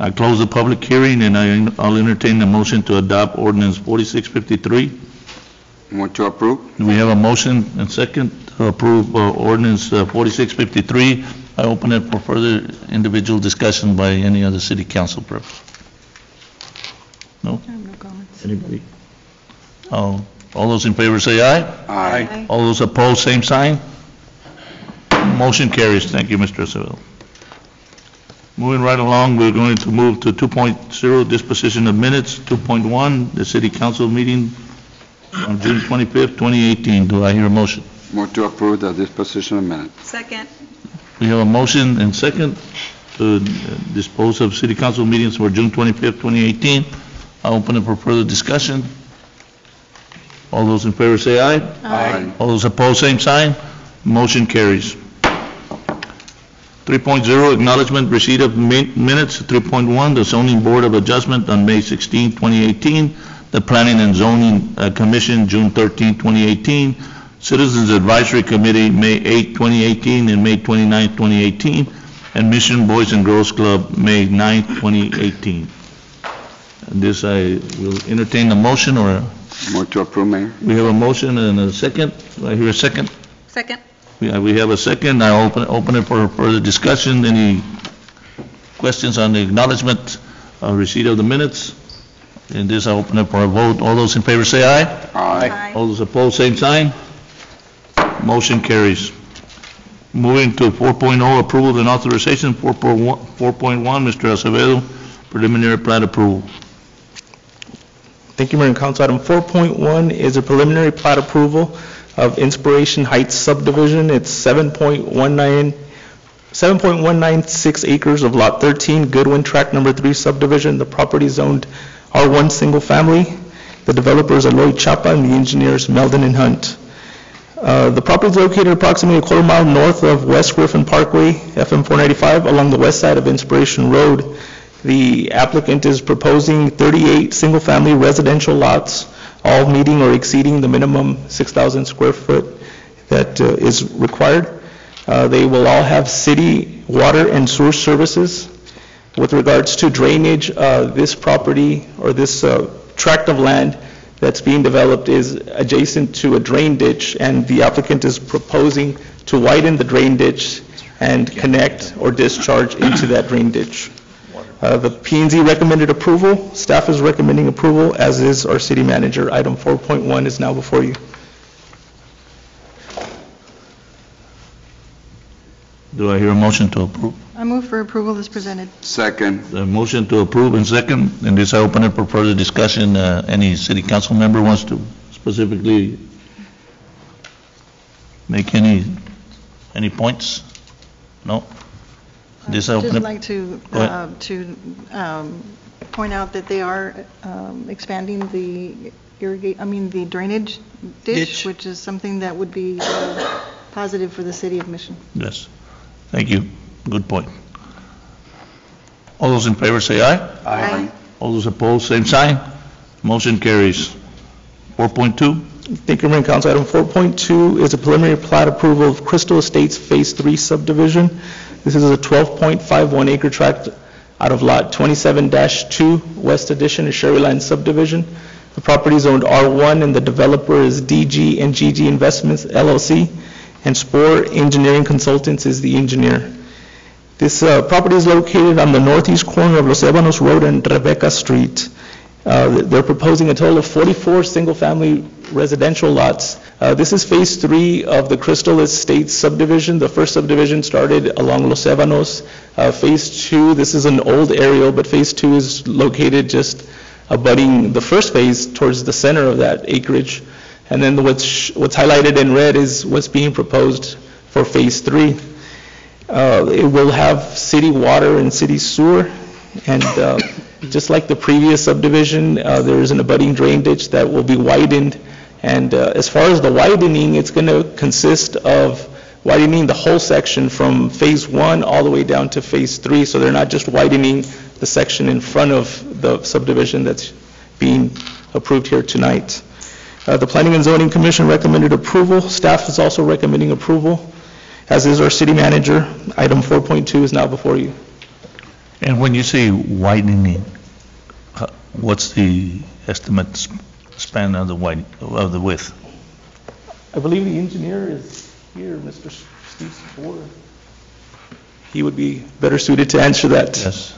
I close the public hearing, and I- I'll entertain the motion to adopt ordinance 4653. Want to approve? Do we have a motion and second to approve uh, ordinance uh, 4653? I open it for further individual discussion by any other city council person. No? comments. Anybody? All all those in favor say aye. Aye. All those opposed, same sign. Motion carries. Thank you, Mr. Acevedo. Moving right along, we're going to move to 2.0, disposition of minutes. 2.1, the city council meeting on June 25th, 2018. Do I hear a motion? Want to approve the disposition of minutes? Second. We have a motion and second to uh, dispose of city council meetings for June 25th, 2018. I open it for further discussion. All those in favor say aye. Aye. All those opposed, same sign. Motion carries. 3.0, acknowledgement receipt of min- minutes. 3.1, the zoning board of adjustment on May 16, 2018. The planning and zoning uh, commission, June 13, 2018. Citizens Advisory Committee, May 8, 2018, and May 29, 2018. And Mission Boys and Girls Club, May 9, 2018. And This, I will entertain a motion, or Want to approve, Mayor? we have a motion and a second. Do I hear a second? Second. We uh, we have a second. I open open it for further discussion. Any questions on the acknowledgement, uh, receipt of the minutes? In this, I open it for a vote. All those in favor say aye. Aye. All those opposed, same sign. Motion carries. Moving to 4.0, approval and authorization, 4.1, 4.1, Mr. Acevedo, preliminary plat approval. Thank you, Mayor and Council. Item 4.1 is a preliminary plat approval of Inspiration Heights subdivision. It's 7.19, 7.196 acres of Lot 13, Goodwin Tract Number 3 subdivision. The property is zoned R1 Single Family. The developers are Lloyd Chapa and the engineers Melden and Hunt. Uh, The property is located approximately a quarter mile north of West Griffin Parkway, FM 495, along the west side of Inspiration Road. The applicant is proposing 38 single-family residential lots, all meeting or exceeding the minimum 6,000 square foot that uh, is required. Uh, They will all have city water and sewer services. With regards to drainage, uh, this property or this uh, tract of land that's being developed is adjacent to a drain ditch, and the applicant is proposing to widen the drain ditch and connect or discharge into that drain ditch. Uh, The p and Z recommended approval, staff is recommending approval, as is our city manager. Item 4.1 is now before you. Do I hear a motion to approve? I move for approval as presented. Second. The motion to approve and second, and this I open it for further discussion. Uh, Any city council member wants to specifically make any, any points? No? This I I'd open just it. like to, Go ahead. uh, to um, point out that they are um, expanding the irrigate, I mean, the drainage ditch, Ditch. which is something that would be uh, positive for the city of Mission. Yes. Thank you. Good point. All those in favor say aye. Aye. All those opposed, same sign. Motion carries. 4.2, Thank you, Mayor and Council. Item 4.2 is a preliminary plat approval of Crystal Estates Phase 3 subdivision. This is a 12.51 acre tract out of Lot 27-2, West Addition of Sharyland subdivision. The property is owned R1, and the developer is DG and GG Investments LLC, and Spore Engineering Consultants is the engineer. This uh, property is located on the northeast corner of Los Ebanos Road and Rebecca Street. Uh, They're proposing a total of 44 single-family residential lots. Uh, This is Phase 3 of the Crystal Estates subdivision. The first subdivision started along Los Ebanos. Uh, Phase 2, this is an old aerial, but Phase 2 is located just abutting the first phase towards the center of that acreage. And then what's what's highlighted in red is what's being proposed for Phase 3. Uh, It will have city water and city sewer, and uh, just like the previous subdivision, uh, there is an abutting drain ditch that will be widened, and uh, as far as the widening, it's going to consist of widening the whole section from Phase 1 all the way down to Phase 3, so they're not just widening the section in front of the subdivision that's being approved here tonight. Uh, The Planning and Zoning Commission recommended approval, staff is also recommending approval, as is our city manager. Item 4.2 is now before you. And when you say widening, uh, what's the estimate s- span of the wide, of the width? I believe the engineer is here, Mr. Steve Spore. He would be better suited to answer that. Yes.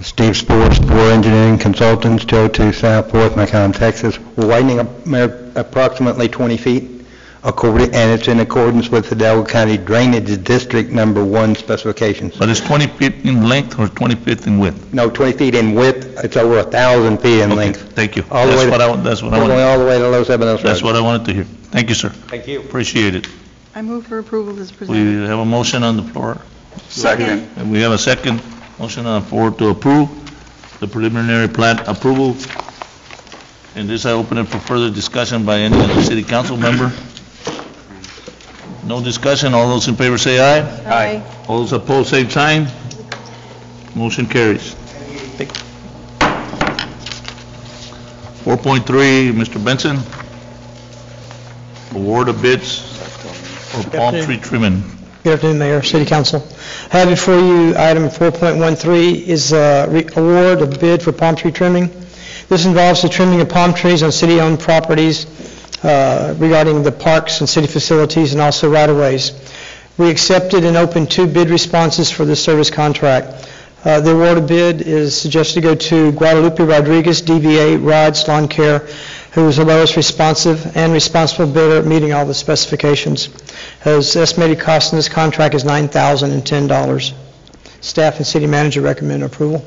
Steve Spore, Spore Engineering Consultants, 202 Southwest McAllen, Texas. We're widening up- approximately 20 feet, according- and it's in accordance with the Delaware County Drainage District Number One specifications. But it's 20 feet in length or 20 feet in width? No, 20 feet in width, it's over a 1,000 feet in length. Thank you. All the That's way to- what I, that's what I We're going wanted, all the way to Los Ebanos Road. that's what I wanted to hear. Thank you, sir. Thank you. Appreciate it. I move for approval as We presented. have a motion on the floor. Second. And we have a second motion on the floor to approve the preliminary plat approval. And this I open it for further discussion by any other city council member. No discussion, all those in favor say aye. Aye. All those opposed, same sign. Motion carries. 4.3, Mr. Benson. Award of bids for palm tree trimming. Good afternoon, Mayor, City Council. I have before you, item 4.13 is uh, re- award of bid for palm tree trimming. This involves the trimming of palm trees on city-owned properties uh, regarding the parks and city facilities and also right-of-ways. We accepted and opened two bid responses for this service contract. Uh, The award of bid is suggested to go to Guadalupe Rodriguez, DVA Rods Lawn Care, who is the lowest responsive and responsible bidder, meeting all the specifications. His estimated cost in this contract is $9,010. Staff and city manager recommend approval.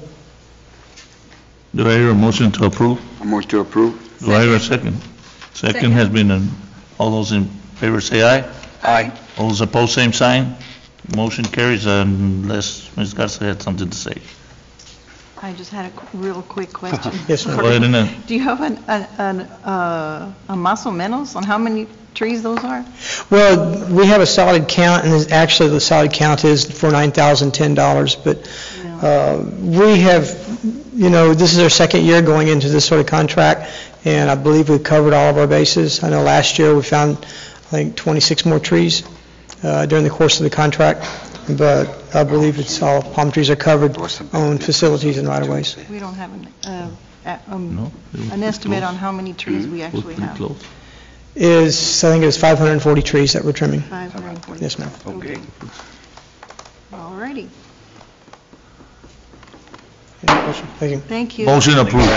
Do I hear a motion to approve? I move to approve. Do I hear a second? Second has been, um, all those in favor say aye. Aye. All those opposed, same sign. Motion carries unless Ms. Garza had something to say. I just had a qu- real quick [laughs] question. Yes, ma'am. Go ahead, Annette. Do you have an, an, an, uh, a muscle o menos on how many trees those are? Well, we have a solid count, and it's- actually, the solid count is for $9,010, but uh, we have, you know, this is our second year going into this sort of contract, and I believe we've covered all of our bases. I know last year, we found, I think, 26 more trees uh, during the course of the contract, but I believe it's all, palm trees are covered on facilities and right-of-ways. We don't have an, uh, a- um, No, it was an estimate close. on how many trees we Was actually pretty have. close. Is, I think it was 540 trees that we're trimming. 540. Yes, ma'am. Okay. All righty. Any? Thank you. Thank you. Motion approved.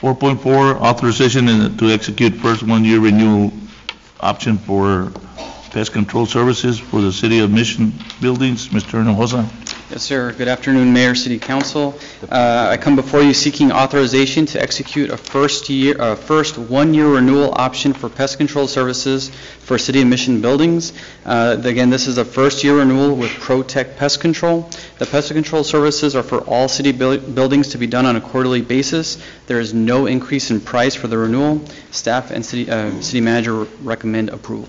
4.4, authorization in- to execute first one-year renewal option for pest control services for the city of Mission buildings. Mr. Hinojosa. Yes, sir. Good afternoon, Mayor, City Council. Uh, I come before you seeking authorization to execute a first year, uh, first one-year renewal option for pest control services for City of Mission buildings. Uh, Again, this is a first-year renewal with ProTech Pest Control. The pest control services are for all city buil- buildings to be done on a quarterly basis. There is no increase in price for the renewal. Staff and city, uh, city manager recommend approval.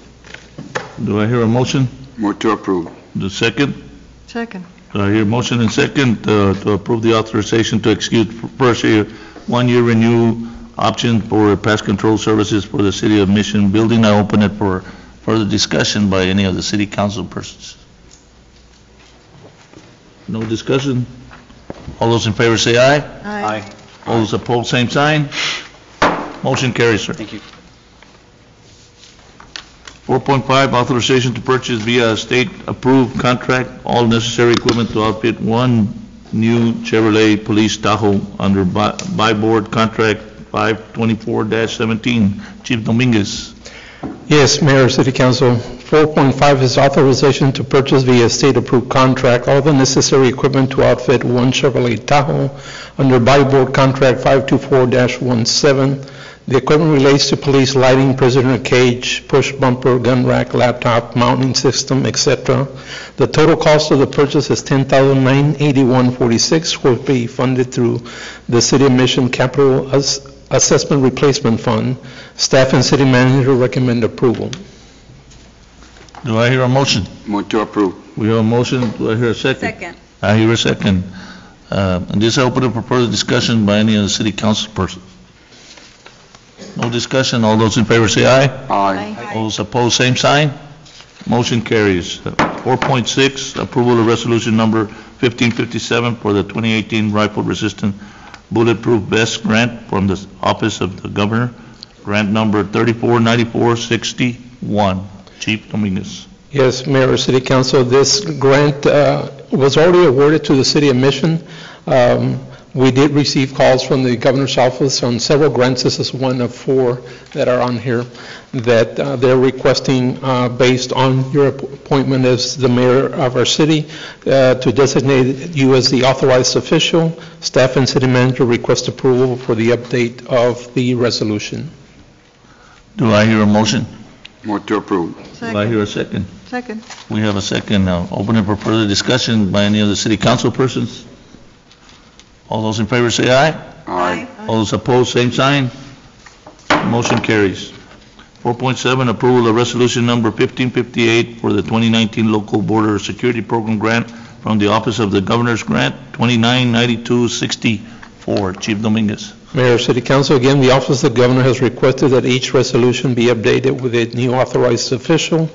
Do I hear a motion? Move to approve. The second? Second. Do I hear a motion and second uh, to approve the authorization to execute first year, one-year renewal option for pest control services for the city of Mission building? I open it for further discussion by any of the city council persons. No discussion? All those in favor say aye. Aye. All those opposed, same sign. Motion carries, sir. Thank you. 4.5, authorization to purchase via state-approved contract all necessary equipment to outfit one new Chevrolet Police Tahoe under buy buy board contract 524-17. Chief Dominguez. Yes, Mayor, City Council. 4.5 is authorization to purchase via state-approved contract all the necessary equipment to outfit one Chevrolet Tahoe under buy board contract 524-17. The equipment relates to police lighting, prisoner cage, push bumper, gun rack, laptop, mounting system, etc. The total cost of the purchase is $10,981.46, will be funded through the City of Mission Capital Ass- Assessment Replacement Fund. Staff and city manager recommend approval. Do I hear a motion? Move to approve. We have a motion, do I hear a second? Second. I hear a second. Uh, And this I open up for further discussion by any of the city council persons. No discussion, all those in favor say aye. Aye. All those opposed, same sign. Motion carries. 4.6, approval of resolution number 1557 for the 2018 rifle-resistant bulletproof vest grant from the Office of the Governor, grant number 349461. Chief Dominguez. Yes, Mayor, City Council, this grant uh, was already awarded to the City of Mission. Um, We did receive calls from the Governor's Office on several grants, this is one of four that are on here, that uh, they're requesting, uh, based on your appointment as the mayor of our city, uh, to designate you as the authorized official. Staff and city manager request approval for the update of the resolution. Do I hear a motion? Move to approve. Do I hear a second? Second. We have a second. Now, open it for further discussion by any of the city council persons. All those in favor say aye. Aye. All those opposed, same sign. Motion carries. 4.7, approval of resolution number 1558 for the 2019 Local Border Security Program Grant from the Office of the Governor's Grant, 299264. Chief Dominguez. Mayor, City Council, again, the Office of the Governor has requested that each resolution be updated with a new authorized official.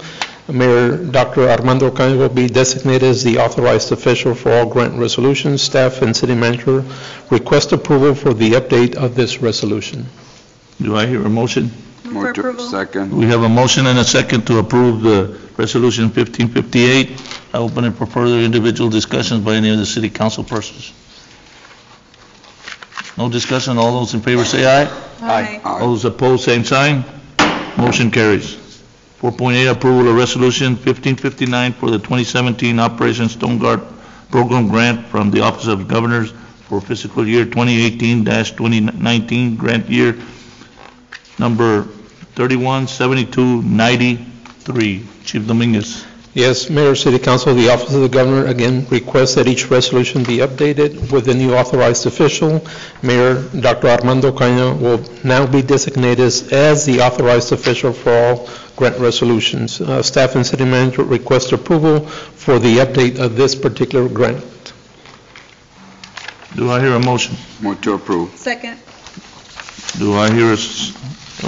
Mayor Dr. Armando Cañas will be designated as the authorized official for all grant resolutions. Staff and city manager request approval for the update of this resolution. Do I hear a motion? Move to, second. We have a motion and a second to approve the resolution 1558. I open it for further individual discussions by any of the city council persons. No discussion, all those in favor say aye. Aye. All those opposed, same sign. Motion carries. 4.8, approval of resolution 1559 for the 2017 Operation Stonegarden Program Grant from the Office of Governors for fiscal year 2018-2019, grant year number 317293. Chief Dominguez. Yes, Mayor, City Council, the Office of the Governor again requests that each resolution be updated with the new authorized official. Mayor Dr. Armando O'Caña will now be designated as the authorized official for all grant resolutions. Uh, Staff and city manager request approval for the update of this particular grant. Do I hear a motion? Move to approve. Second. Do I hear a, s-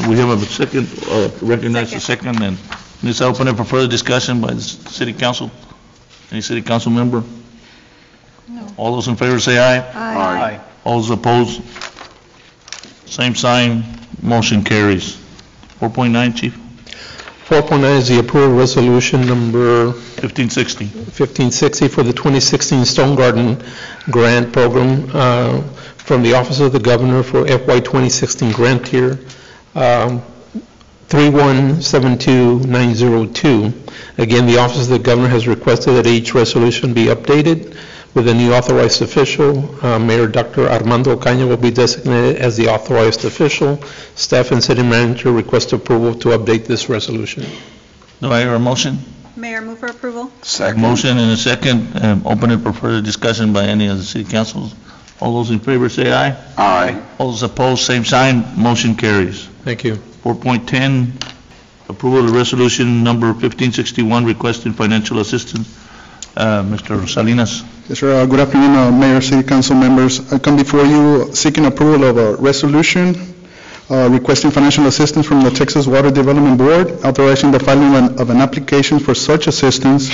we have a second, uh, recognize the second, and this open it for further discussion by the s- city council? Any city council member? No. All those in favor say aye. Aye. All those opposed? Same sign, motion carries. 4.9, chief? 4.9 is the approval resolution number 1560. 1560 for the 2016 Stonegarden Grant Program uh, from the Office of the Governor for FY 2016 grant year um, 3172902. Again, the Office of the Governor has requested that each resolution be updated with a new authorized official. Uh, Mayor Dr. Armando O'Caña will be designated as the authorized official. Staff and city manager request approval to update this resolution. Do I hear a motion? Mayor, move for approval? Second. Motion and a second, um, open it for further discussion by any of the city councils. All those in favor say aye. Aye. All those opposed, same sign, motion carries. Thank you. 4.10, approval of resolution number 1561 requesting financial assistance. Uh, Mr. Salinas. Yes, sir. Uh, Good afternoon, uh, Mayor, City Council members. I come before you seeking approval of a resolution uh, requesting financial assistance from the Texas Water Development Board, authorizing the filing of an- of an application for such assistance,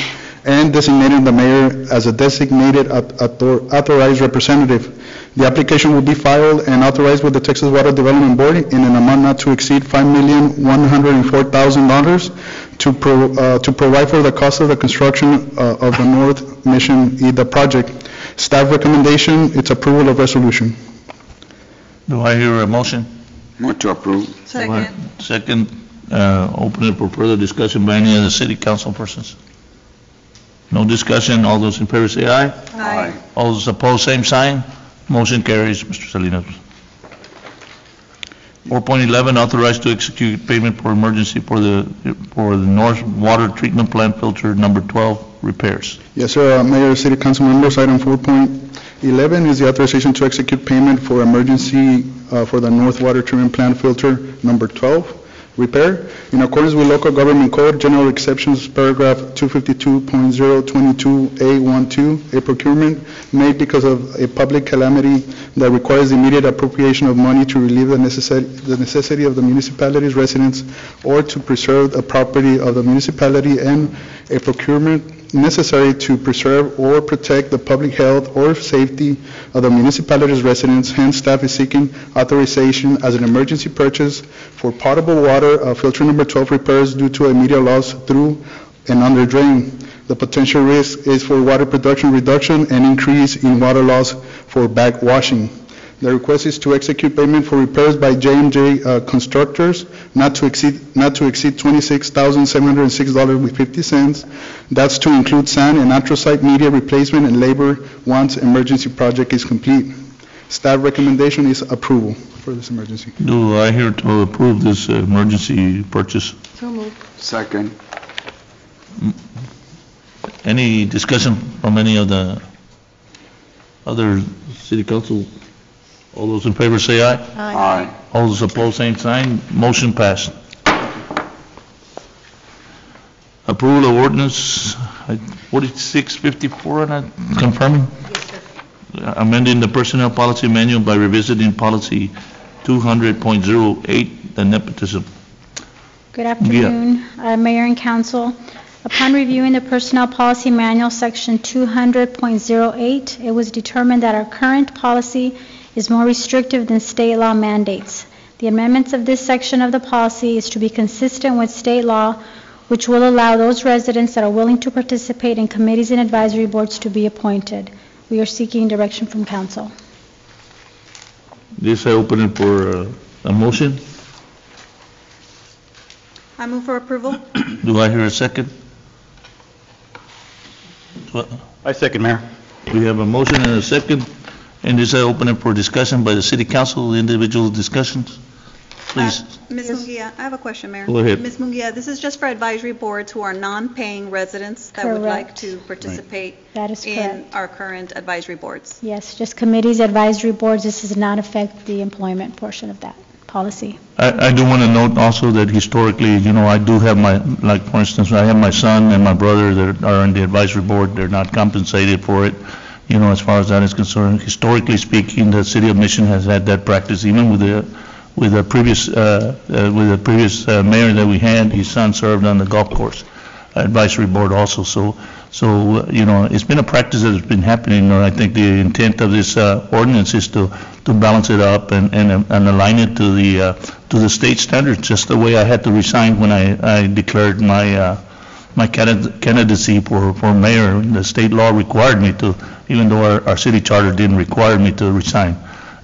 and designating the mayor as a designated author- authorized representative. The application will be filed and authorized with the Texas Water Development Board in an amount not to exceed $5,104,000 to pro- uh, to provide for the cost of the construction uh, of the North Mission EDA project. Staff recommendation, its approval of resolution. Do I hear a motion? Move to approve. Second. Second, uh, open it for further discussion by any of the city council persons. No discussion, all those in favor say aye. Aye. All those opposed, same sign. Motion carries, Mr. Salinas. 4.11, authorized to execute payment for emergency for the, for the North Water Treatment Plant Filter Number 12 repairs. Yes, sir. Uh, Mayor, City Council members, item 4.11 is the authorization to execute payment for emergency uh, for the North Water Treatment Plant Filter Number 12 repair. In accordance with local government code, general exceptions, paragraph 252.022A12, a procurement made because of a public calamity that requires immediate appropriation of money to relieve the necessity, the necessity of the municipality's residents or to preserve the property of the municipality and a procurement necessary to preserve or protect the public health or safety of the municipality's residents. Hence, staff is seeking authorization as an emergency purchase for potable water uh, filter number 12 repairs due to immediate loss through and under drain. The potential risk is for water production reduction and increase in water loss for backwashing. The request is to execute payment for repairs by j and J uh, Constructors not to exceed, not to exceed $26,706.50. That's to include sand and anthracite media replacement and labor once emergency project is complete. Staff recommendation is approval for this emergency. Do I hear to approve this uh, emergency purchase? So moved. Second. Any discussion from any of the other city council? All those in favor say aye. Aye. All those opposed, same sign. Motion passed. Approval of ordinance uh, 4654, and I'm confirming? Amending the personnel policy manual by revisiting policy 200.08, the nepotism. Good afternoon, uh, Mayor and Council. Upon reviewing the Personnel Policy Manual, Section 200.08, it was determined that our current policy is more restrictive than state law mandates. The amendments of this section of the policy is to be consistent with state law, which will allow those residents that are willing to participate in committees and advisory boards to be appointed. We are seeking direction from council. This I open it for uh, a motion. I move for approval. Do I hear a second? Do I- I second, Mayor. We have a motion and a second, and this that open it for discussion by the city council, individual discussions. Please. Uh, Ms. Munguia, I have a question, Mayor. Go ahead. Ms. Munguia, this is just for advisory boards who are non-paying residents that would like Correct. to participate That is in correct. our current advisory boards. Yes, just committees, advisory boards, this does not affect the employment portion of that policy. I, I do want to note also that historically, you know, I do have my, like, for instance, I have my son and my brother that are on the advisory board, they're not compensated for it, you know, as far as that is concerned. Historically speaking, the city of Mission has had that practice, even with the, with the previous, uh, uh, with the previous uh, mayor that we had, his son served on the golf course advisory board also, so, so, you know, it's been a practice that has been happening, and I think the intent of this uh, ordinance is to, to balance it up and, and and align it to the, uh, to the state standards, just the way I had to resign when I, I declared my, uh, my candidacy for, for mayor. The state law required me to, even though our, our city charter didn't require me to resign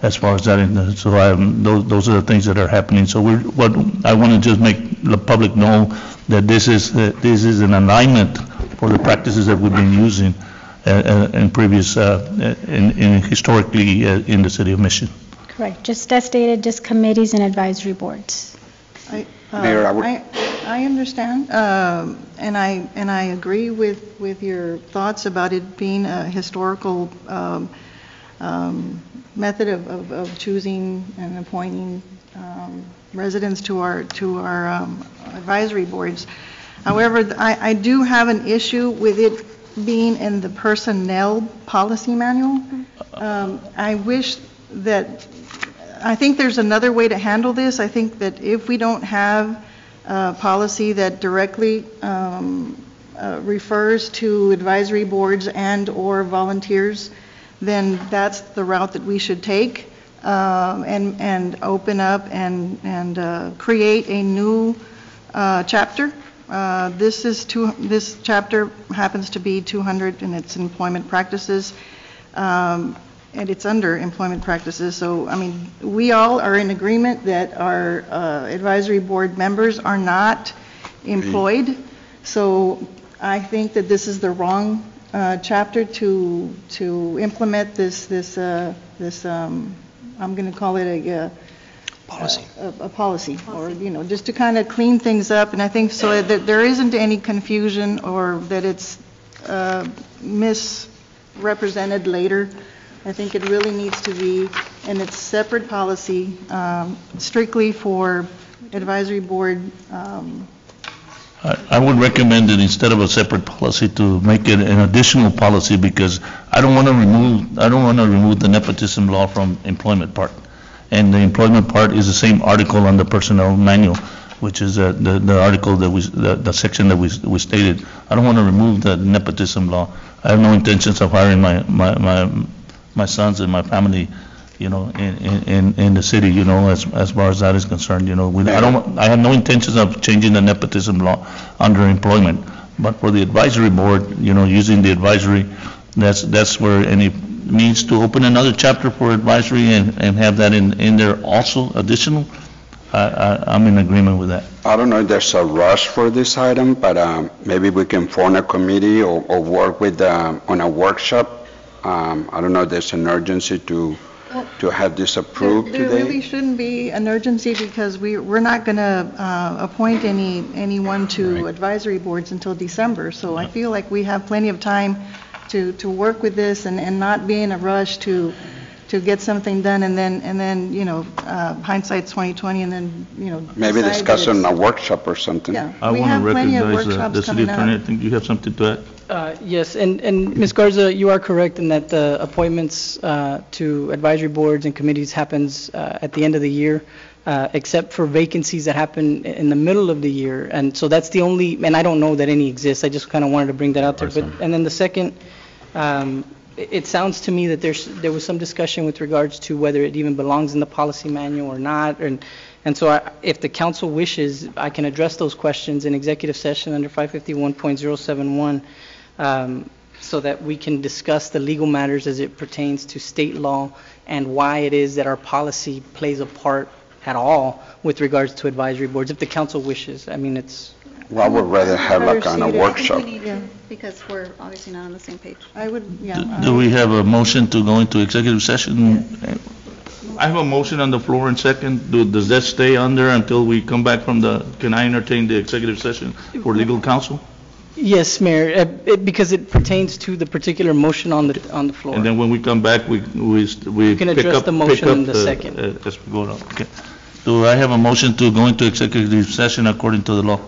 as far as that, and so I, those, those are the things that are happening. So we're, what, I want to just make the public know that this is, uh, this is an alignment for the practices that we've been using uh, uh, in previous, uh, in, in historically uh, in the city of Mission. Correct, just as stated, just committees and advisory boards. I- Mayor, I would- I I understand, um, and I, and I agree with, with your thoughts about it being a historical um, um, method of, of- of choosing and appointing um, residents to our, to our um, advisory boards. However, I, I do have an issue with it being in the personnel policy manual. Um, I wish that I think there's another way to handle this. I think that if we don't have a policy that directly um, uh, refers to advisory boards and/or volunteers, then that's the route that we should take, um, and, and open up and, and uh, create a new uh, chapter. Uh, This is two, this chapter happens to be 200, and it's employment practices. Um, and it's under employment practices. So, I mean, we all are in agreement that our uh, advisory board members are not employed. So I think that this is the wrong uh, chapter to, to implement this, this, uh, this, um, I'm going to call it a... uh, Policy. A, a policy, or, you know, just to kind of clean things up. And I think so that there isn't any confusion or that it's uh, misrepresented later. I think it really needs to be in its separate policy, um, strictly for advisory board. um, I I would recommend that instead of a separate policy, to make it an additional policy, because I don't want to remove, I don't want to remove the nepotism law from employment part. And the employment part is the same article on the personnel manual, which is uh, the the article that we, the the section that we we stated. I don't want to remove the nepotism law. I have no intentions of hiring my my my my sons and my family, you know, in in in the city, you know, as as far as that is concerned, you know. We- I don't, I have no intentions of changing the nepotism law under employment. But for the advisory board, you know, using the advisory, that's that's where any needs to open another chapter for advisory and and have that in in there also additional. I I I'm in agreement with that. I don't know if there's a rush for this item, but um, maybe we can form a committee or or work with, um, on a workshop. Um, I don't know if there's an urgency to, to have this approved There really today. shouldn't be an urgency because we, we're not going to appoint any, anyone to advisory boards until December. So I feel like we have plenty of time to, to work with this and, and not be in a rush to, to get something done and then, and then, you know, uh, hindsight's 2020 and then, you know. Maybe decide that discuss on it's- a workshop or something. Yeah. I We want have to plenty of recognize the- workshops the city coming up. attorney. I think you have something to add. Uh, Yes, and, and Ms. Garza, you are correct in that the appointments uh, to advisory boards and committees happens uh, at the end of the year, uh, except for vacancies that happen in the middle of the year. And so that's the only, and I don't know that any exists, I just kind of wanted to bring that out there. But, and then the second, um, it it sounds to me that there's, there was some discussion with regards to whether it even belongs in the policy manual or not, and, and so I- if the council wishes, I can address those questions in executive session under 551.071. Um, so that we can discuss the legal matters as it pertains to state law and why it is that our policy plays a part at all with regards to advisory boards, if the council wishes. I mean, it's, Well, I would rather have like on a I think workshop. we need to, because we're obviously not on the same page. I would, Do yeah. do we have a motion to go into executive session? I have a motion on the floor and second. Do- Does that stay under until we come back from the, can I entertain the executive session for legal counsel? Yes, Mayor, uh, it- because it pertains to the particular motion on the, on the floor. And then when we come back, we, we we can pick address up, the pick motion up in the second. uh, As we go along, okay. Do I have a motion to go into executive session according to the law?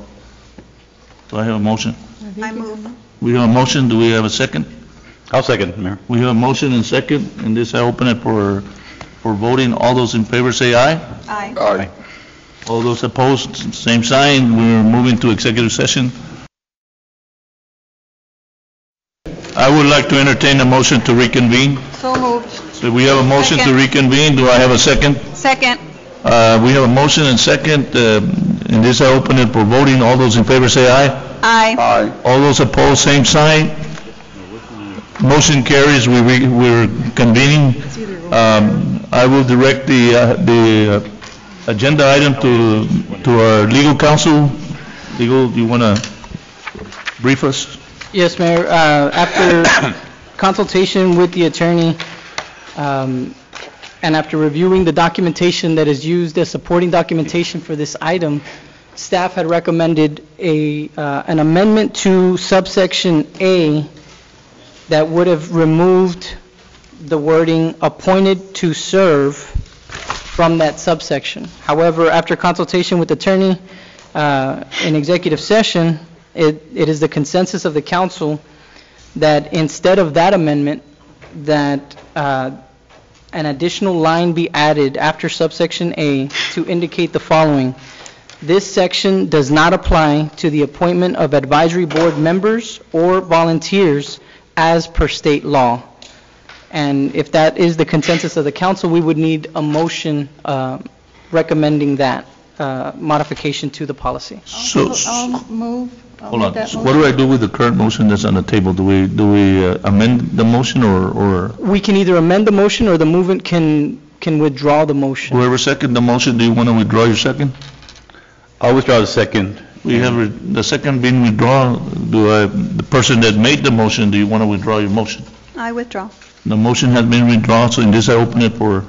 Do I have a motion? I move. We have a motion, do we have a second? I'll second, Mayor. We have a motion and second, and this I open it for, for voting. All those in favor say aye. Aye. Aye. All those opposed, same sign. We're moving to executive session. I would like to entertain a motion to reconvene. So moved. So we have a motion to Second. reconvene. Do I have a second? Second. Uh, We have a motion and second, uh, and this I open it for voting. All those in favor say aye. Aye. Aye. All those opposed, same sign. Motion carries, we, re- we're convening. Um, I will direct the, uh, the uh, agenda item to, to our legal counsel. Legal, do you want to brief us? Yes, Mayor. Uh, After [coughs] consultation with the attorney, um, and after reviewing the documentation that is used as supporting documentation for this item, staff had recommended a, uh, an amendment to subsection A that would have removed the wording "appointed to serve" from that subsection. However, after consultation with the attorney uh, in executive session, it it is the consensus of the council that instead of that amendment, that uh, an additional line be added after subsection A to indicate the following. This section does not apply to the appointment of advisory board members or volunteers as per state law. And if that is the consensus of the council, we would need a motion uh, recommending that uh, modification to the policy. So, I'll move. I'll hold on, So what do I do with the current motion that's on the table? Do we, do we uh, amend the motion, or, or We can either amend the motion, or the movement can, can withdraw the motion. whoever second the motion, do you want to withdraw your second? I'll withdraw the second. We have re- the second being withdrawn, do I, the person that made the motion, do you want to withdraw your motion? I withdraw. The motion has been withdrawn, so in this I open it for uh,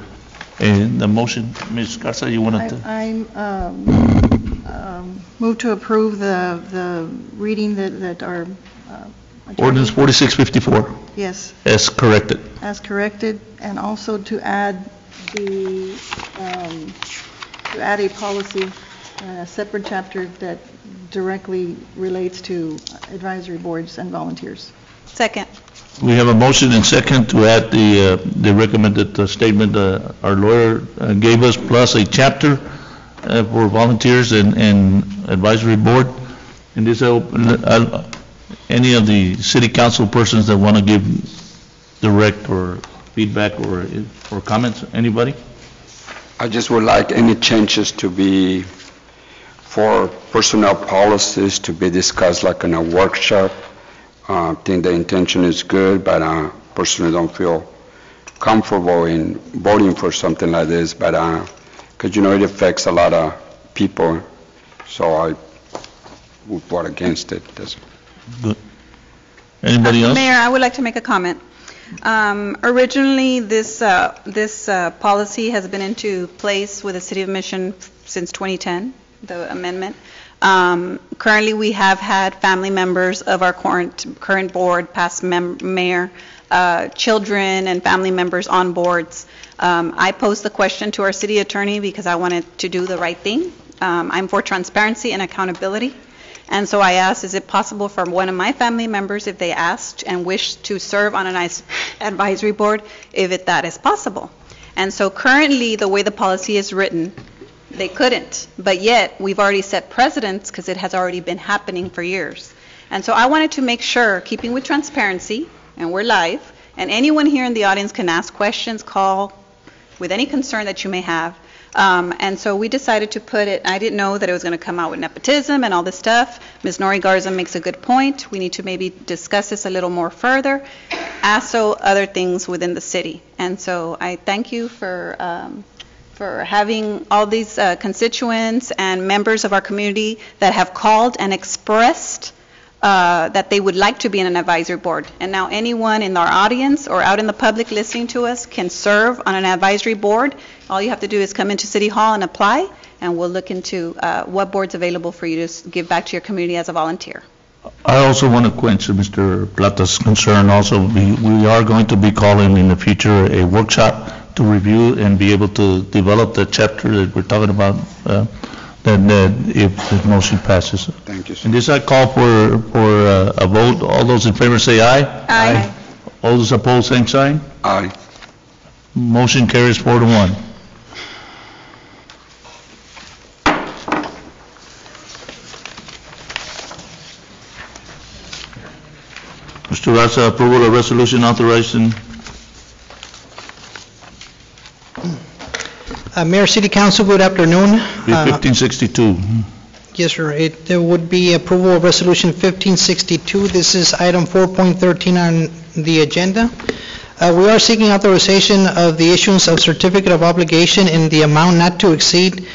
the motion. Ms. Garza, you want I to? I'm, um, um, move to approve the, the reading that, that our uh, attorney- Ordinance 4654, Yes, as corrected. as corrected, and also to add the, um, to add a policy, a separate chapter that directly relates to advisory boards and volunteers. Second. We have a motion and second to add the, uh, the recommended uh, statement uh, our lawyer uh, gave us, plus a chapter uh, for volunteers and, and advisory board. And this, I open- I'll- any of the city council persons that want to give direct or feedback or, or comments, anybody? I just would like any changes to be for personnel policies to be discussed like in a workshop. Uh, I think the intention is good, but I personally don't feel comfortable in voting for something like this, but, because, you know, it affects a lot of people, so I would vote against it. That's- Anybody else? Mayor, I would like to make a comment. Um, Originally, this, uh, this uh, policy has been into place with the City of Mission since 2010, the amendment. Um, Currently, we have had family members of our current, current board, past mem- mayor, uh, children and family members on boards. Um, I posed the question to our city attorney because I wanted to do the right thing. Um, I'm for transparency and accountability. And so I asked, is it possible for one of my family members, if they asked and wished to serve on an advisory board, if it- that is possible? And so currently, the way the policy is written, they couldn't, but yet, we've already set precedents because it has already been happening for years. And so I wanted to make sure, keeping with transparency, and we're live, and anyone here in the audience can ask questions, call with any concern that you may have, Um, And so we decided to put it, I didn't know that it was going to come out with nepotism and all this stuff. Ms. Norie Garza makes a good point. We need to maybe discuss this a little more further, as so other things within the city. And so I thank you for, um, for having all these uh, constituents and members of our community that have called and expressed uh, that they would like to be in an advisory board. And now anyone in our audience or out in the public listening to us can serve on an advisory board. All you have to do is come into City Hall and apply, and we'll look into uh, what board's available for you to give back to your community as a volunteer. I also want to quench Mr. Plata's concern also. We we are going to be calling in the future a workshop to review and be able to develop the chapter that we're talking about, uh, that that if the motion passes. Thank you, sir. And this I call for for uh, a vote. All those in favor say aye. Aye. All those opposed, same sign. Aye. Motion carries four to one. Mr. Raza, approval of resolution authorizing Uh, Mayor, City Council, good afternoon. Uh, 1562. Yes, sir. It there would be approval of Resolution 1562. This is item 4.13 on the agenda. Uh, We are seeking authorization of the issuance of certificate of obligation in the amount not to exceed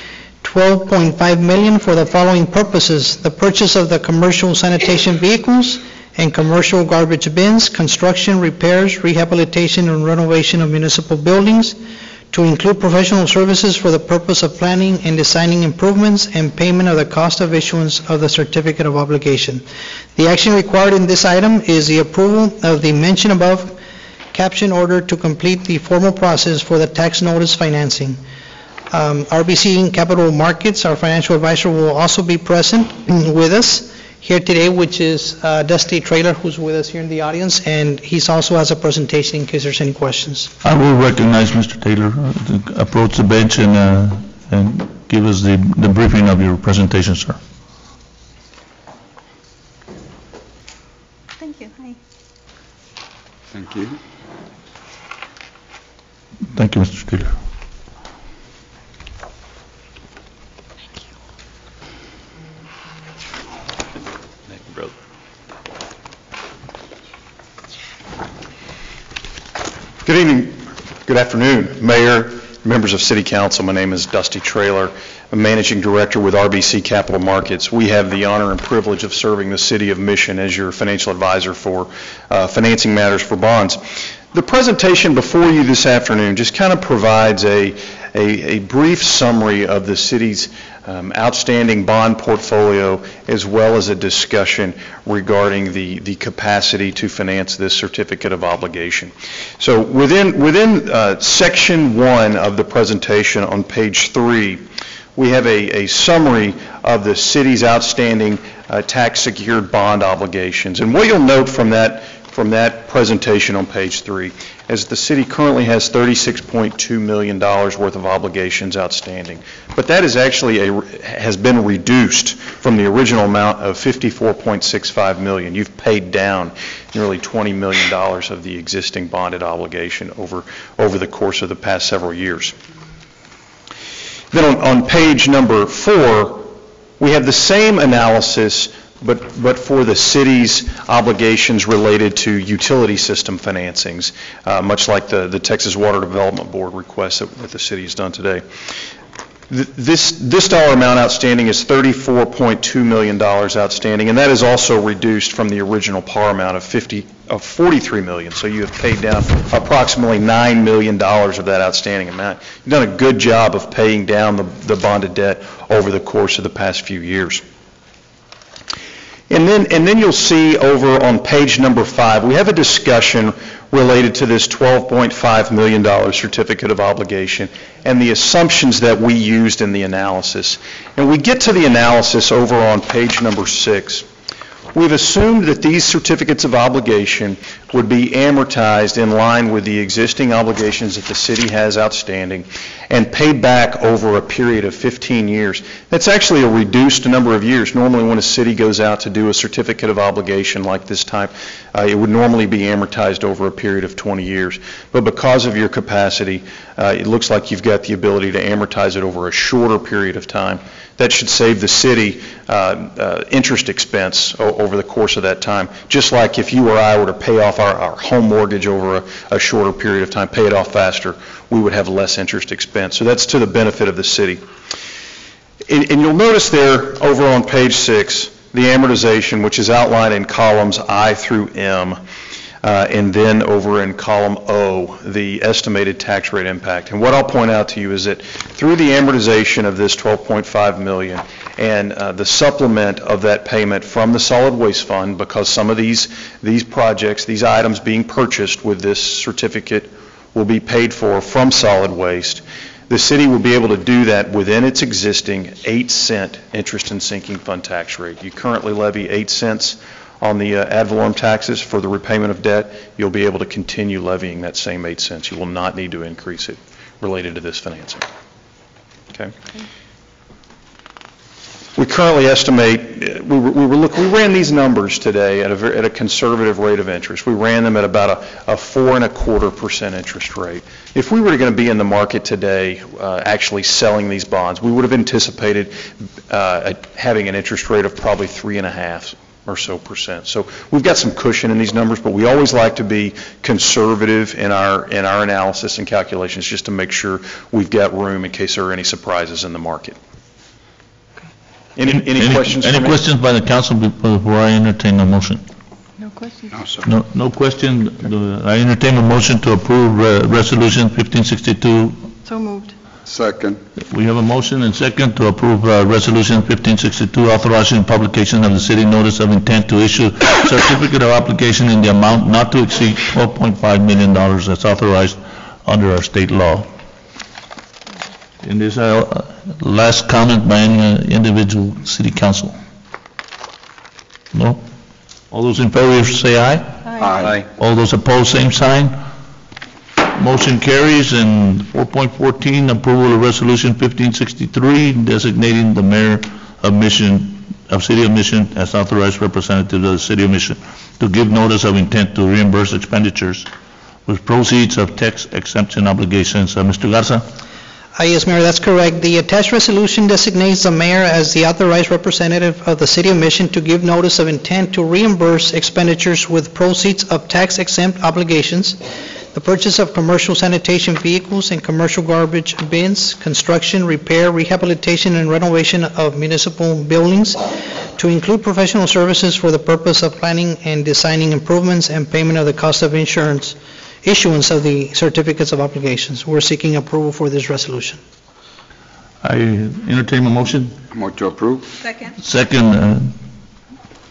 12.5 million for the following purposes: the purchase of the commercial sanitation vehicles and commercial garbage bins, construction, repairs, rehabilitation, and renovation of municipal buildings, to include professional services for the purpose of planning and designing improvements and payment of the cost of issuance of the certificate of obligation. The action required in this item is the approval of the mentioned above caption order to complete the formal process for the tax notice financing. Um, RBC Capital Markets, our financial advisor, will also be present with us here today, which is uh, Dusty Traylor, who's with us here in the audience, and he's also has a presentation in case there's any questions. I will recognize Mr. Taylor, uh, to approach the bench and, uh, and give us the the briefing of your presentation, sir. Thank you. Hi. Thank you. Thank you, Mr. Taylor. Good evening, good afternoon, Mayor, members of City Council. My name is Dusty Traylor. I'm Managing Director with RBC Capital Markets. We have the honor and privilege of serving the City of Mission as your financial advisor for uh, financing matters for bonds. The presentation before you this afternoon just kind of provides a, a a brief summary of the city's um, outstanding bond portfolio, as well as a discussion regarding the, the capacity to finance this certificate of obligation. So within, within uh, section one of the presentation on page three, we have a, a summary of the city's outstanding uh, tax-secured bond obligations. And what you'll note from that, from that presentation on page three as the city currently has $36.2 million worth of obligations outstanding. But that is actually a, has been reduced from the original amount of 54.65 million. You've paid down nearly $20 million of the existing bonded obligation over, over the course of the past several years. Then on, on page number four, we have the same analysis, but, but for the city's obligations related to utility system financings, uh, much like the, the Texas Water Development Board request that, that the city has done today. Th- This, this dollar amount outstanding is $34.2 million outstanding, and that is also reduced from the original par amount of 50, of 43 million. So you have paid down approximately $9 million of that outstanding amount. You've done a good job of paying down the, the bonded debt over the course of the past few years. And then, and then you'll see over on page number five, we have a discussion related to this $12.5 million certificate of obligation and the assumptions that we used in the analysis. And we get to the analysis over on page number six. We've assumed that these certificates of obligation would be amortized in line with the existing obligations that the city has outstanding and paid back over a period of 15 years. That's actually a reduced number of years. Normally, when a city goes out to do a certificate of obligation like this type, uh, it would normally be amortized over a period of 20 years. But because of your capacity, uh, it looks like you've got the ability to amortize it over a shorter period of time. That should save the city uh, uh, interest expense over the course of that time. Just like if you or I were to pay off our, our home mortgage over a, a shorter period of time, pay it off faster, we would have less interest expense. So that's to the benefit of the city. And and you'll notice there, over on page six, the amortization, which is outlined in columns I through M, uh, and then over in column O, the estimated tax rate impact. And what I'll point out to you is that through the amortization of this 12.5 million and uh, the supplement of that payment from the solid waste fund, because some of these, these projects, these items being purchased with this certificate will be paid for from solid waste, the city will be able to do that within its existing 8 cent interest and sinking fund tax rate. You currently levy 8 cents on the uh, ad valorem taxes for the repayment of debt. You'll be able to continue levying that same 8 cents. You will not need to increase it related to this financing. Okay? We currently estimate, we we look, we ran these numbers today at a, at a conservative rate of interest. We ran them at about a, a four and a quarter percent interest rate. If we were going to be in the market today, uh, actually selling these bonds, we would have anticipated uh, having an interest rate of probably three and a half or so percent. So we've got some cushion in these numbers, but we always like to be conservative in our, in our analysis and calculations, just to make sure we've got room in case there are any surprises in the market. Any, any questions for Any me? questions by the council before before I entertain a motion? No questions? No, sir. No, no question. The- I entertain a motion to approve uh, Resolution 1562. So moved. Second. We have a motion and second to approve uh, Resolution 1562, authorizing publication of the city notice of intent to issue certificate of application in the amount not to exceed $12.5 million that's authorized under our state law. And this uh, last comment by any uh, individual city council? No? All those in favor say aye. Aye. All those opposed, same sign. Motion carries. And 4.14, approval of Resolution 1563, designating the mayor of Mission, of City of Mission as authorized representative of the City of Mission to give notice of intent to reimburse expenditures with proceeds of tax exemption obligations. Uh, Mr. Garza? Uh, Yes, Mayor, that's correct. The attached resolution designates the mayor as the authorized representative of the City of Mission to give notice of intent to reimburse expenditures with proceeds of tax exempt obligations, the purchase of commercial sanitation vehicles and commercial garbage bins, construction, repair, rehabilitation, and renovation of municipal buildings, to include professional services for the purpose of planning and designing improvements and payment of the cost of insurance, issuance of the certificates of obligations. We're seeking approval for this resolution. I entertain a motion. Move to approve. Second. Second, uh,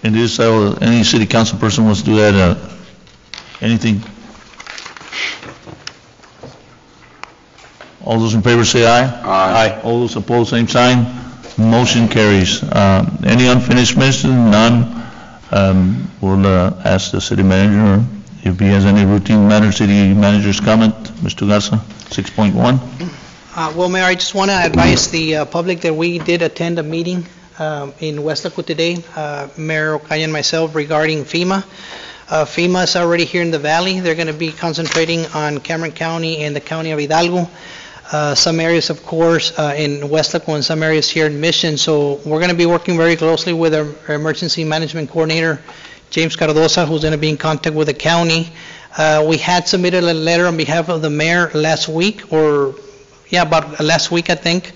and this, uh, any city council person wants to do that, uh, anything? All those in favor say aye. Aye. All those opposed, same sign. Motion carries. Uh, Any unfinished business? None. Um, We'll uh, ask the city manager if he has any routine matter, city manager's comment. Mr. Garza, 6.1. Uh, Well, Mayor, I just want to advise the uh, public that we did attend a meeting um, in Weslaco today, uh, Mayor O'Caña and myself, regarding FEMA. Uh, FEMA is already here in the valley. They're going to be concentrating on Cameron County and the county of Hidalgo. Uh, Some areas, of course, uh, in Weslaco and some areas here in Mission. So we're going to be working very closely with our our emergency management coordinator, James Cardoza, who's going to be in contact with the county. Uh, We had submitted a letter on behalf of the mayor last week, or, yeah, about last week, I think,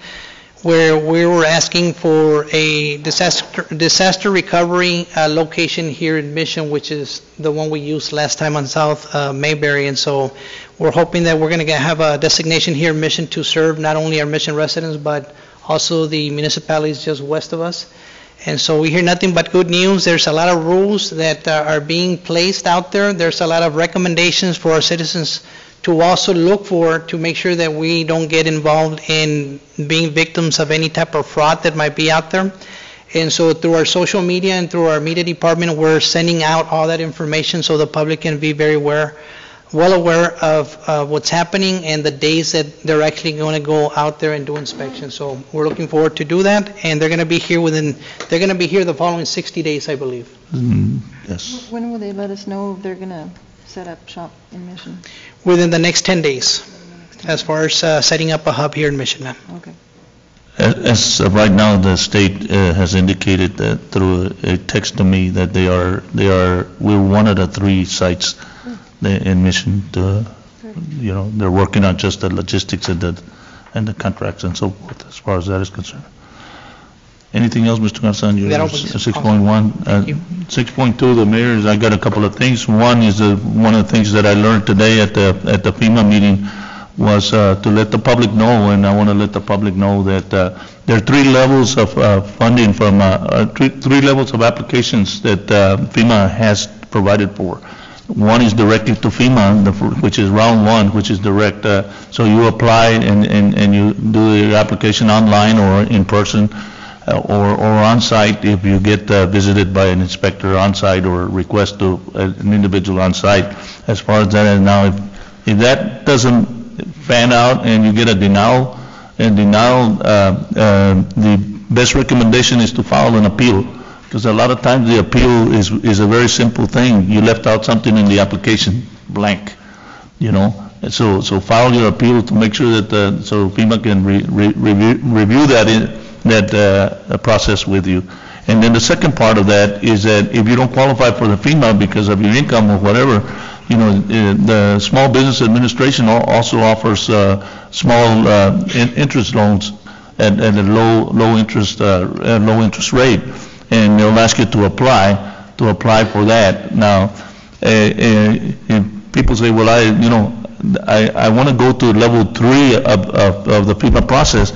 where we were asking for a disaster disaster recovery uh, location here in Mission, which is the one we used last time on South uh, Mayberry. And so we're hoping that we're going to have a designation here in Mission to serve not only our Mission residents, but also the municipalities just west of us. And so we hear nothing but good news. There's a lot of rules that uh, are being placed out there. There's a lot of recommendations for our citizens to also look for, to make sure that we don't get involved in being victims of any type of fraud that might be out there. And so through our social media and through our media department, we're sending out all that information so the public can be very aware, well aware of uh, what's happening and the days that they're actually going to go out there and do inspections. So we're looking forward to do that, and they're going to be here within, they're going to be here the following 60 days, I believe. Mm, Yes. When will they let us know if they're going to set up shop in Mission? Within the next 10 days, as far as uh, setting up a hub here in Mission. ma'am. Okay. As of right now, the state uh, has indicated that through a text to me that they are, they are, we're one of the three sites in Mission to, you know, they're working on just the logistics and the, and the contracts and so forth, as far as that is concerned. Anything else, Mr. That opens- Six point one? Uh, Six point two, the mayor, is I got a couple of things. One is, uh, one of the things that I learned today at the, at the FEMA meeting was uh, to let the public know, and I want to let the public know that uh, there are three levels of uh, funding from, uh, uh, three three levels of applications that uh, FEMA has provided for. One is directly to FEMA, the fir- which is round one, which is direct, uh, so you apply and, and and you do your application online or in person, uh, or, or on-site if you get uh, visited by an inspector on-site or request to uh, an individual on-site. As far as that is now, if, if that doesn't fan out and you get a denial, and denial, uh, uh, the best recommendation is to file an appeal, because a lot of times the appeal is, is a very simple thing. You left out something in the application, blank, you know? So, so file your appeal to make sure that, uh, so FEMA can re- re- review review that, in- that uh, process with you. And then the second part of that is that if you don't qualify for the FEMA because of your income or whatever, you know, uh, the Small Business Administration also offers uh, small uh, in- interest loans at at a low, low interest, uh, low interest rate, and they'll ask you to apply, to apply for that. Now, uh, uh, people say, well, I, you know, I, I want to go to level three of, of of the FEMA process,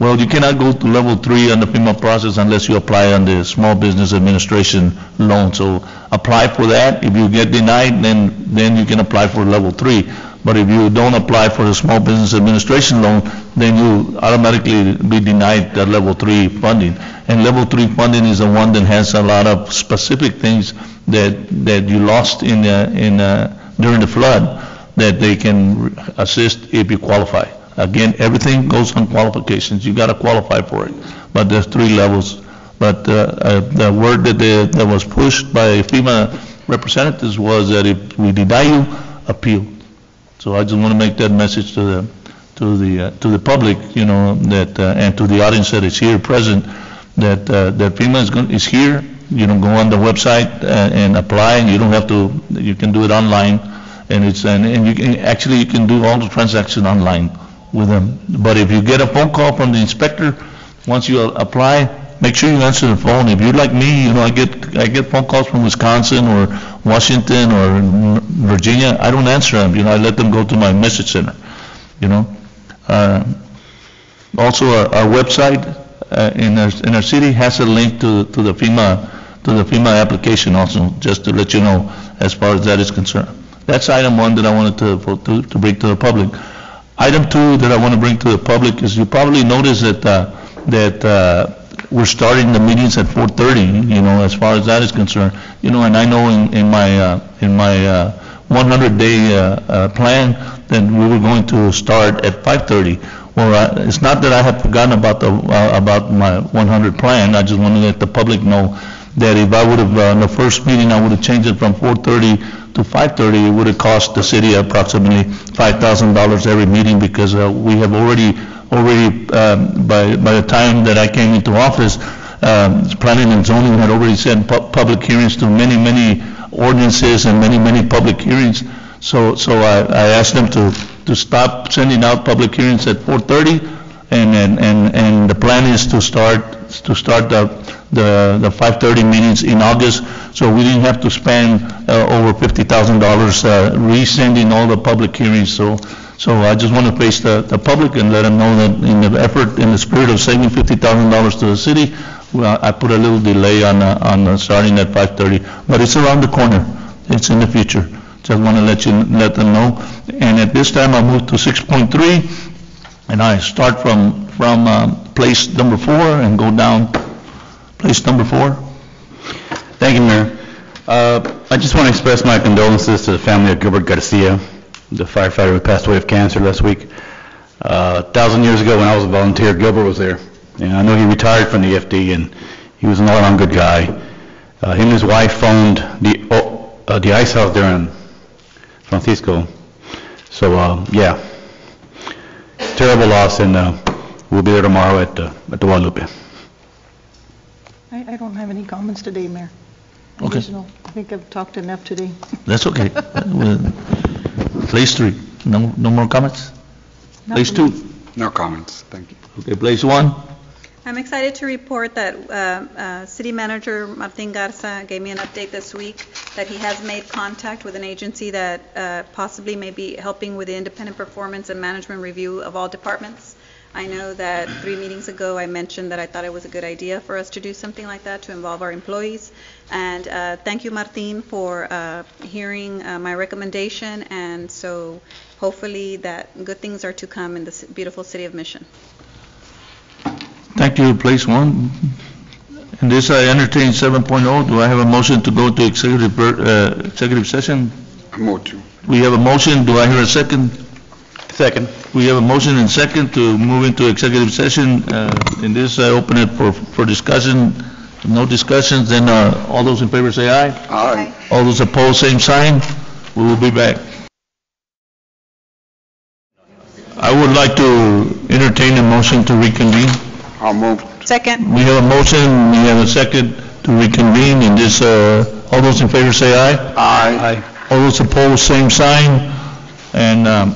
well, you cannot go to level three on the FEMA process unless you apply on the Small Business Administration loan. So apply for that. If you get denied, then, then you can apply for level three. But if you don't apply for the Small Business Administration loan, then you automatically be denied the level three funding. And level three funding is the one that has a lot of specific things that, that you lost in, uh, in, uh, during the flood, that they can assist if you qualify. Again, everything goes on qualifications, you got to qualify for it, but there's three levels. But uh, uh, the word that they- that was pushed by FEMA representatives was that if we deny you, appeal. So I just want to make that message to the, to the, uh, to the public, you know, that, uh, and to the audience that is here present, that, uh, that FEMA is gon- is here, you know, go on the website uh, and apply, and you don't have to, you can do it online, and it's, and and you can, actually, you can do all the transactions online with them. But if you get a phone call from the inspector, once you apply, make sure you answer the phone. If you're like me, you know, I get, I get phone calls from Wisconsin or Washington or Virginia, I don't answer them, you know, I let them go to my message center, you know. Uh, Also, our our website uh, in our, in our city has a link to, to the FEMA, to the FEMA application also, just to let you know as far as that is concerned. That's item one that I wanted to, to, to bring to the public. Item two that I want to bring to the public is you probably notice that, uh, that uh, we're starting the meetings at 4:30, you know, as far as that is concerned. You know, and I know in, in my, uh, in my uh, 100-day uh, uh, plan that we were going to start at 5:30. Well, it's not that I have forgotten about the, uh, about my 100 plan, I just want to let the public know that if I would have, uh, in the first meeting, I would have changed it from 4:30 to 5:30, it would have cost the city approximately $5,000 every meeting because uh, we have already, already, um, by, by the time that I came into office, um, planning and zoning had already set pu- public hearings to many, many ordinances and many, many public hearings. So, so I, I asked them to, to stop sending out public hearings at 4:30, and, and, and the plan is to start, to start the, the the 5:30 meetings in August, so we didn't have to spend uh, over $50,000 uh, resending all the public hearings, so, so I just want to face the, the public and let them know that in the effort, in the spirit of saving $50,000 to the city, well, I put a little delay on, uh, on uh, starting at 5:30, but it's around the corner, it's in the future. Just want to let you, let them know. And at this time, I move to 6.3, and I start from, from um, place number four and go down Place number four. Thank you, Mayor. Uh, I just want to express my condolences to the family of Gilbert Garcia, the firefighter who passed away of cancer last week. Uh, A thousand years ago, when I was a volunteer, Gilbert was there. And I know he retired from the FD, and he was an all-around good guy. Uh, Him and his wife phoned the uh, the ice house there in Francisco. So, uh, yeah, terrible loss, and uh, we'll be there tomorrow at uh, at the Guadalupe. I, I don't have any comments today, Mayor. Okay. Additional. I think I've talked enough today. That's okay. [laughs] Well, Place three, no, no more comments? Place two? No comments, thank you. Okay, place one? I'm excited to report that uh, uh, City Manager Martin Garza gave me an update this week that he has made contact with an agency that uh, possibly may be helping with the independent performance and management review of all departments. I know that three meetings ago, I mentioned that I thought it was a good idea for us to do something like that to involve our employees. And uh, thank you, Martin, for uh, hearing uh, my recommendation, and so hopefully that good things are to come in this beautiful city of Mission. Thank you, place one. In this, I entertain 7.0. Do I have a motion to go to executive, per- uh, executive session? Move to. We have a motion. Do I hear a second? Second. We have a motion and second to move into executive session. Uh, In this, I open it for, for discussion. No discussions, then uh, all those in favor say aye. Aye. All those opposed, same sign. We will be back. I would like to entertain a motion to reconvene. I'll move. Second. We have a motion, we have a second to reconvene, and this, uh, all those in favor say aye. Aye. All those opposed, same sign, and um,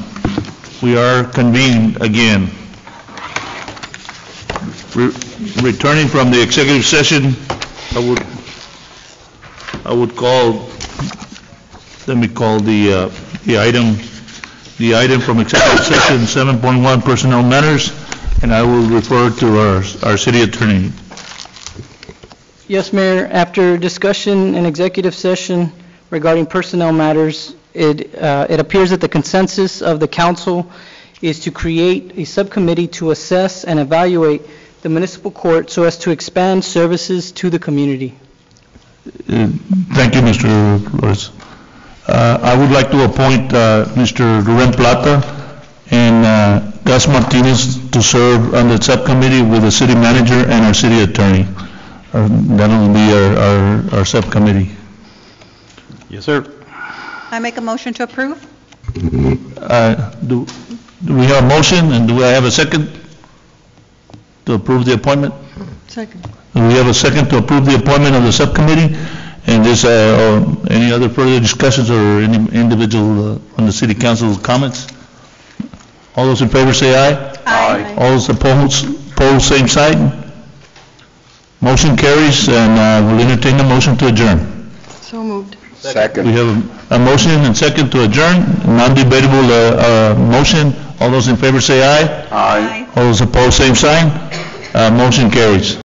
we are convened again. Re- Returning from the executive session, I would, I would call, let me call the, uh, the item, the item from executive session 7.1 Personnel Matters, and I will refer to our, our city attorney. Yes, Mayor, after discussion in executive session regarding personnel matters, it, uh, it appears that the consensus of the council is to create a subcommittee to assess and evaluate the municipal court so as to expand services to the community. Uh, Thank you, Mr. Flores. Uh, I would like to appoint uh, Mr. Ruben Plata and uh, Gus Martinez to serve on the subcommittee with the city manager and our city attorney. Uh, That'll be our- our our subcommittee. Yes, sir. I make a motion to approve? Uh, Do do we have a motion, and do I have a second to approve the appointment? Second. Do we have a second to approve the appointment of the subcommittee? And this, uh, or any other further discussions or any individual uh, on the city council comments? All those in favor say aye. Aye. All those opposed, opposed, same side. Motion carries, and uh, we'll entertain the motion to adjourn. So moved. Second. We have a- a motion and second to adjourn, non-debatable uh, uh, motion. All those in favor say aye. Aye. All those opposed, same sign. Uh, Motion carries.